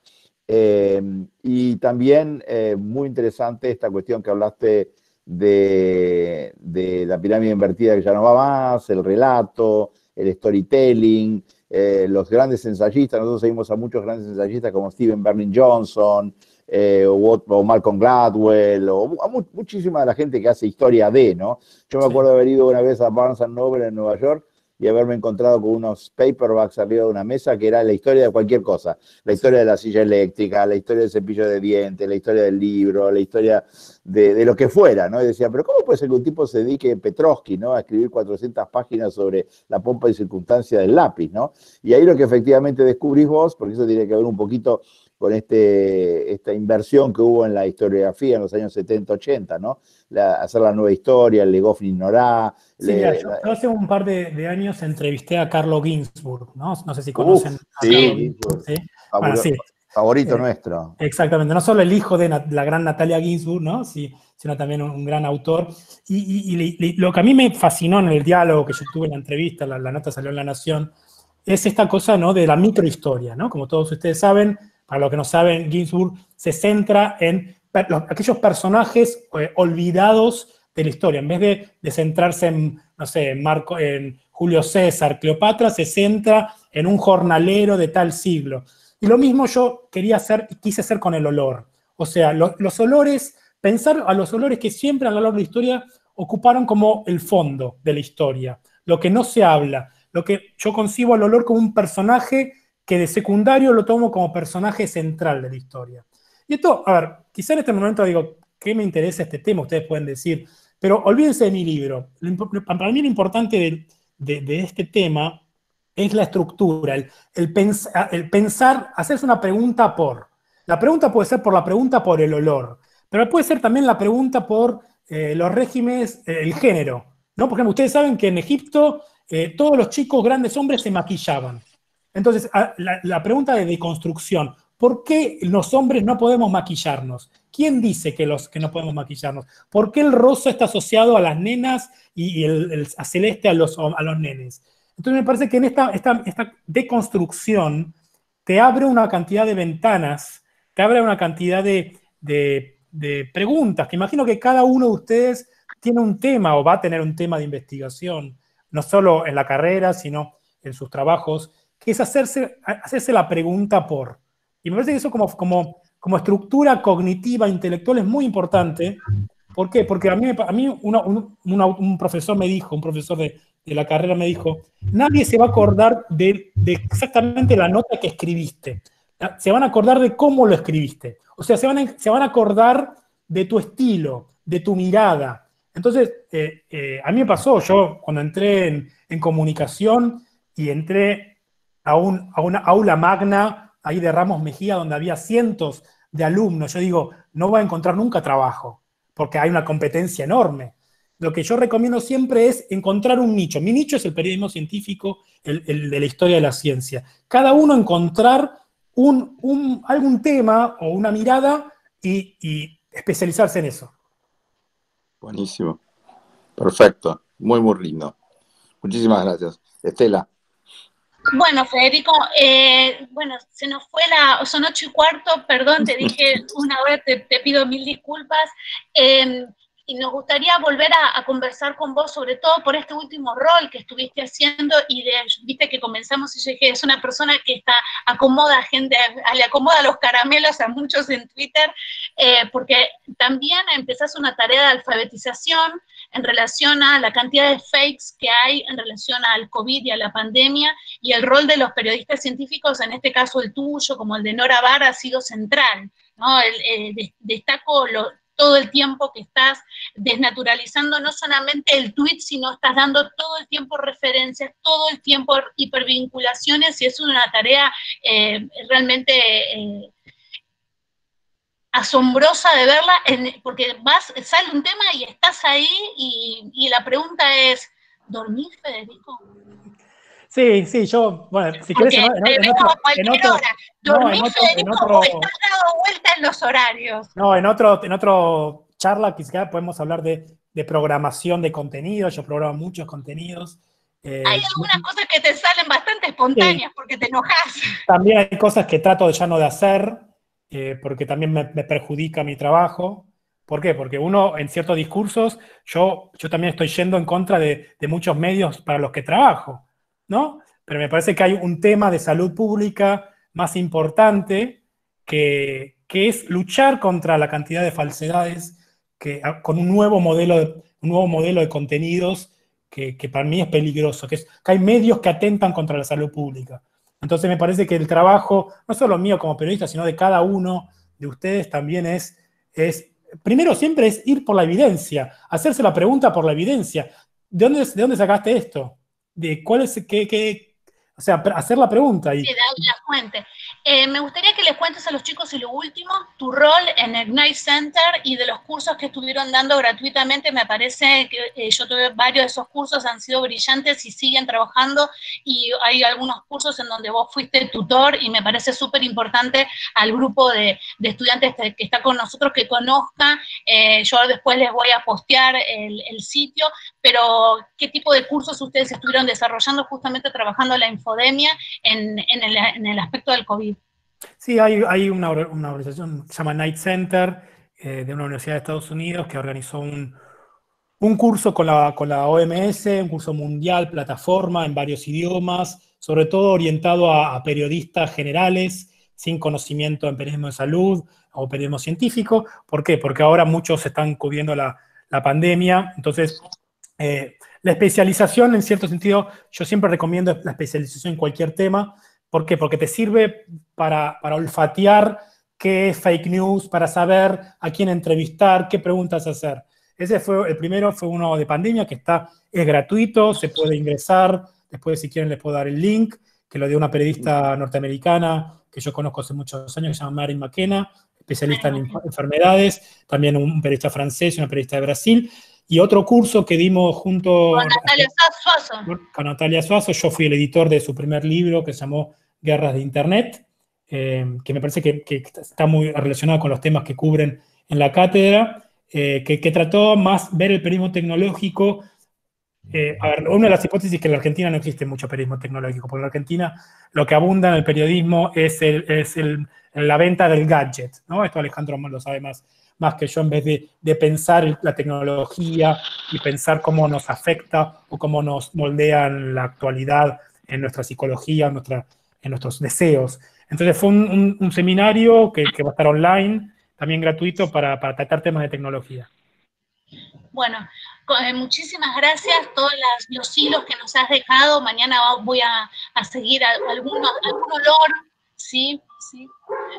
Eh, y también eh, muy interesante esta cuestión que hablaste de, la pirámide invertida que ya no va más, el relato, el storytelling, eh, los grandes ensayistas, nosotros seguimos a muchos grandes ensayistas como Steven Berlin Johnson, eh, o, Malcolm Gladwell, o muchísima de la gente que hace historia de, ¿no? Yo me acuerdo de haber ido una vez a Barnes Noble en Nueva York y haberme encontrado con unos paperbacks arriba de una mesa que era la historia de cualquier cosa. La historia de la silla eléctrica, la historia del cepillo de dientes, la historia del libro, la historia de, lo que fuera, ¿no? Y decía, pero ¿cómo puede ser que un tipo se dedique, Petrovsky, ¿no? A escribir 400 páginas sobre la pompa y circunstancia del lápiz, ¿no? Y ahí lo que efectivamente descubrís vos, porque eso tiene que ver un poquito con este, esta inversión que hubo en la historiografía en los años 70, 80, ¿no? hacer la nueva historia, el Legoff Norá. Sí, yo, hace un par de, años entrevisté a Carlo Ginsburg, ¿no? No sé si conocen sí, Favorito eh, nuestro. Exactamente, no solo el hijo de la gran Natalia Ginsburg, ¿no? Sí, sino también un, gran autor. Y, lo que a mí me fascinó en el diálogo que yo tuve en la entrevista, la, la nota salió en La Nación, es esta cosa, ¿no? De la microhistoria, ¿no? Como todos ustedes saben, para los que no saben, Ginsburg se centra en aquellos personajes eh, olvidados de la historia. En vez de, centrarse en, no sé, Marco, en Julio César, Cleopatra, se centra en un jornalero de tal siglo. Y lo mismo yo quería hacer, quise hacer con el olor. O sea, los olores pensar a los olores que siempre a lo largo de la historia ocuparon como el fondo de la historia, lo que no se habla, lo que yo concibo al olor como un personaje que de secundario lo tomo como personaje central de la historia. Y esto, a ver, quizá en este momento digo, ¿qué me interesa este tema? Ustedes pueden decir, pero olvídense de mi libro. Para mí lo importante de, este tema es la estructura, el, el, pensar, hacerse una pregunta por. La pregunta puede ser por la pregunta por el olor, pero puede ser también la pregunta por eh, los regímenes, eh, el género. ¿no? Por ejemplo, ustedes saben que en Egipto eh, todos los chicos grandes hombres se maquillaban. Entonces, la, pregunta de deconstrucción, ¿por qué los hombres no podemos maquillarnos? ¿Quién dice que, los, que no podemos maquillarnos? ¿Por qué el rosa está asociado a las nenas y el, celeste a los, a los nenes? Entonces me parece que en esta, esta, esta deconstrucción te abre una cantidad de ventanas, te abre una cantidad de, de, de preguntas, que imagino que cada uno de ustedes tiene un tema o va a tener un tema de investigación, no solo en la carrera, sino en sus trabajos, es hacerse, hacerse la pregunta por. Y me parece que eso como, como, como estructura cognitiva, intelectual, es muy importante. ¿Por qué? Porque a mí, a mí un profesor me dijo, un profesor de, de, la carrera me dijo, nadie se va a acordar de, de, exactamente la nota que escribiste. Se van a acordar de cómo lo escribiste. O sea, se van a, se van a acordar de tu estilo, de tu mirada. Entonces, eh, eh, a mí me pasó, yo cuando entré en, en comunicación y entré a, una aula magna ahí de Ramos Mejía, donde había cientos de alumnos. Yo digo, no voy a encontrar nunca trabajo, porque hay una competencia enorme. Lo que yo recomiendo siempre es encontrar un nicho. Mi nicho es el periodismo científico, el, de la historia de la ciencia. Cada uno encontrar un, algún tema o una mirada y, y especializarse en eso. Buenísimo. Perfecto. Muy, muy lindo. Muchísimas gracias. Estela. Bueno, Federico, eh, bueno, se nos fue la, son ocho y cuarto, perdón, te dije una hora, te, pido mil disculpas. Em, y nos gustaría volver a, conversar con vos, sobre todo por este último rol que estuviste haciendo y de, viste que comenzamos y yo dije, es una persona que está, acomoda a gente, le acomoda los caramelos a muchos en Twitter, eh, porque también empezás una tarea de alfabetización en relación a la cantidad de fakes que hay en relación al COVID y a la pandemia, y el rol de los periodistas científicos, en este caso el tuyo, como el de Nora Bar, ha sido central. ¿no? El, destaco lo, todo el tiempo que estás desnaturalizando no solamente el tweet, sino estás dando todo el tiempo referencias, todo el tiempo hipervinculaciones y es una tarea eh, realmente eh, asombrosa de verla, porque vas, sale un tema y estás ahí y, la pregunta es, ¿dormís, Federico? Sí, sí, yo, bueno, si quieres, en, en, otro, en otro, hora. ¿Dormís, no, Federico, otro, estás dando vuelta en los horarios? No, en otro, en otro charla quizás podemos hablar de, de programación de contenidos, yo programo muchos contenidos. Eh, hay algunas cosas que te salen bastante espontáneas porque te enojas. También hay cosas que trato ya no de hacer, eh, porque también me, perjudica mi trabajo. ¿Por qué? Porque uno en ciertos discursos, yo, yo también estoy yendo en contra de, muchos medios para los que trabajo, ¿no? Pero me parece que hay un tema de salud pública más importante que, que es luchar contra la cantidad de falsedades que, ah, con un nuevo modelo de, un nuevo modelo de contenidos que, que para mí es peligroso, que, hay medios que atentan contra la salud pública. Entonces me parece que el trabajo, no solo mío como periodista, sino de cada uno de ustedes también es, es primero siempre es ir por la evidencia, hacerse la pregunta por la evidencia. ¿De dónde, de dónde sacaste esto? ¿De cuál es, qué, qué, o sea, hacer la pregunta. Y... Sí, la, fuente. Eh, me gustaría que les cuentes a los chicos y lo último, tu rol en el Ignite Center y de los cursos que estuvieron dando gratuitamente. Me parece que eh, yo tuve varios de esos cursos, han sido brillantes y siguen trabajando. Y hay algunos cursos en donde vos fuiste tutor y me parece súper importante al grupo de, de, estudiantes que está con nosotros que conozca. Eh, yo después les voy a postear el, el, sitio, pero ¿qué tipo de cursos ustedes estuvieron desarrollando justamente trabajando la infodemia en, el, aspecto del COVID. Sí, hay, una, organización que se llama Night Center eh, de una universidad de Estados Unidos que organizó un, curso con la, con la, OMS, un curso mundial, plataforma en varios idiomas, sobre todo orientado a, periodistas generales sin conocimiento en periodismo de salud o periodismo científico. ¿Por qué? Porque ahora muchos están cubriendo la, pandemia, entonces eh, la especialización, en cierto sentido, yo siempre recomiendo la especialización en cualquier tema. ¿Por qué? Porque te sirve para, para olfatear qué es fake news, para saber a quién entrevistar, qué preguntas hacer. Ese fue el primero, fue uno de pandemia que está, es gratuito, se puede ingresar. Después, si quieren, les puedo dar el link, que lo dio una periodista norteamericana que yo conozco hace muchos años, que se llama Marin McKenna, especialista en enfermedades, también un periodista francés y una periodista de Brasil. Y otro curso que dimos junto con Natalia Suazo. Con Natalia Suazo, yo fui el editor de su primer libro que se llamó Guerras de Internet, eh, que me parece que, está muy relacionado con los temas que cubren en la cátedra. Eh, que, trató más ver el periodismo tecnológico. Eh, una de las hipótesis es que en la Argentina no existe mucho periodismo tecnológico, porque en la Argentina lo que abunda en el periodismo es, es la venta del gadget, ¿no? Esto Alejandro lo sabe más, más que yo, en vez de, de, pensar la tecnología y pensar cómo nos afecta o cómo nos moldean la actualidad en nuestra psicología, en, nuestra, en nuestros deseos. Entonces fue un, un, seminario que, que va a estar online, también gratuito para, para tratar temas de tecnología. Bueno, eh, muchísimas gracias, todos los hilos que nos has dejado. Mañana voy a, a seguir algún, algún olor, ¿sí? ¿Sí?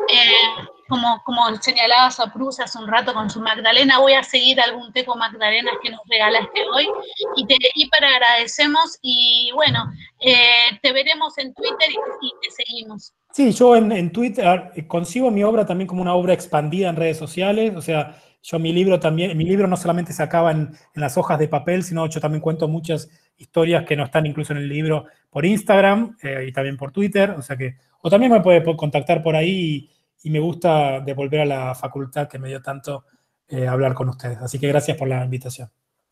Eh, como, como señalaba Saprus hace un rato con su Magdalena, voy a seguir algún teco Magdalena que nos regalaste hoy. Y te hiper agradecemos y bueno, eh, te veremos en Twitter y, y te seguimos. Sí, yo en, Twitter consigo mi obra también como una obra expandida en redes sociales, o sea, yo mi libro también, mi libro no solamente se acaba en, las hojas de papel, sino yo también cuento muchas historias que no están incluso en el libro por Instagram eh, y también por Twitter, o sea que, o también me puede contactar por ahí y, me gusta devolver a la facultad que me dio tanto eh, hablar con ustedes. Así que gracias por la invitación.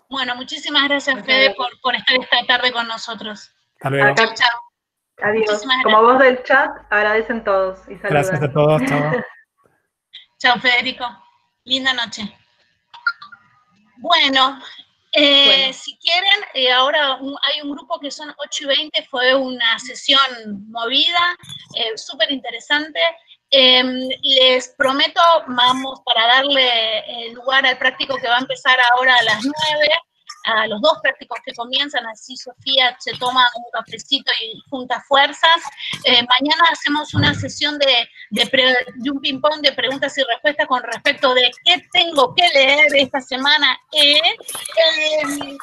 Bueno, muchísimas gracias, Fede, por, estar esta tarde con nosotros. Hasta luego. Chao, chao. Adiós. Como voz del chat, agradecen todos y saludan. Gracias a todos. Chao. Federico. Linda noche. Bueno, eh, si quieren, eh, ahora hay un grupo que son 8 y 20, fue una sesión movida, eh, súper interesante. Em, les prometo, vamos para darle lugar al práctico que va a empezar ahora a las 9 a los dos prácticos que comienzan, así Sofía se toma un cafecito y junta fuerzas. Eh, mañana hacemos una sesión de, de, un ping-pong de preguntas y respuestas con respecto de qué tengo que leer esta semana. Eh, em,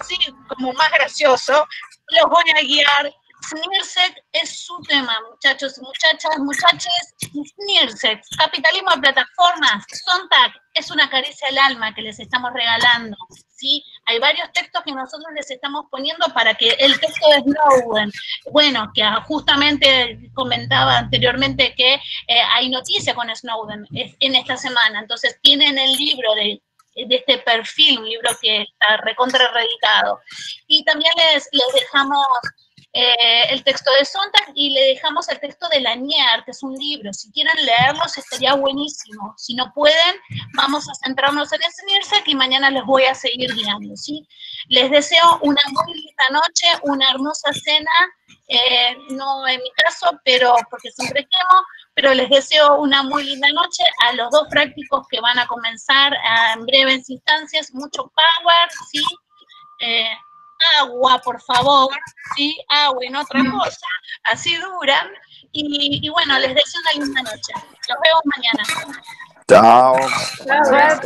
así como más gracioso, los voy a guiar SNIRSEC es su tema, muchachos muchachas, muchachos. SNIRSEC, capitalismo de plataformas, Sontag, es una caricia al alma que les estamos regalando. ¿sí? Hay varios textos que nosotros les estamos poniendo para que el texto de Snowden, bueno, que justamente comentaba anteriormente que eh, hay noticia con Snowden en esta semana, entonces tienen el libro de de este perfil, un libro que está recontra reeditado. Y también les, les dejamos eh, el texto de Sontag y le dejamos el texto de Lanier, que es un libro. Si quieren leerlos, estaría buenísimo. Si no pueden, vamos a centrarnos en ese y mañana les voy a seguir guiando. ¿sí? Les deseo una muy linda noche, una hermosa cena, eh, no en mi caso, pero porque siempre quemo, pero les deseo una muy linda noche a los dos prácticos que van a comenzar en breves instancias, mucho power, ¿sí? Eh, agua, por favor, ¿sí? Agua y no otra cosa, así duran. Y, y bueno, les deseo una linda noche. Los vemos mañana. Chao. Chao.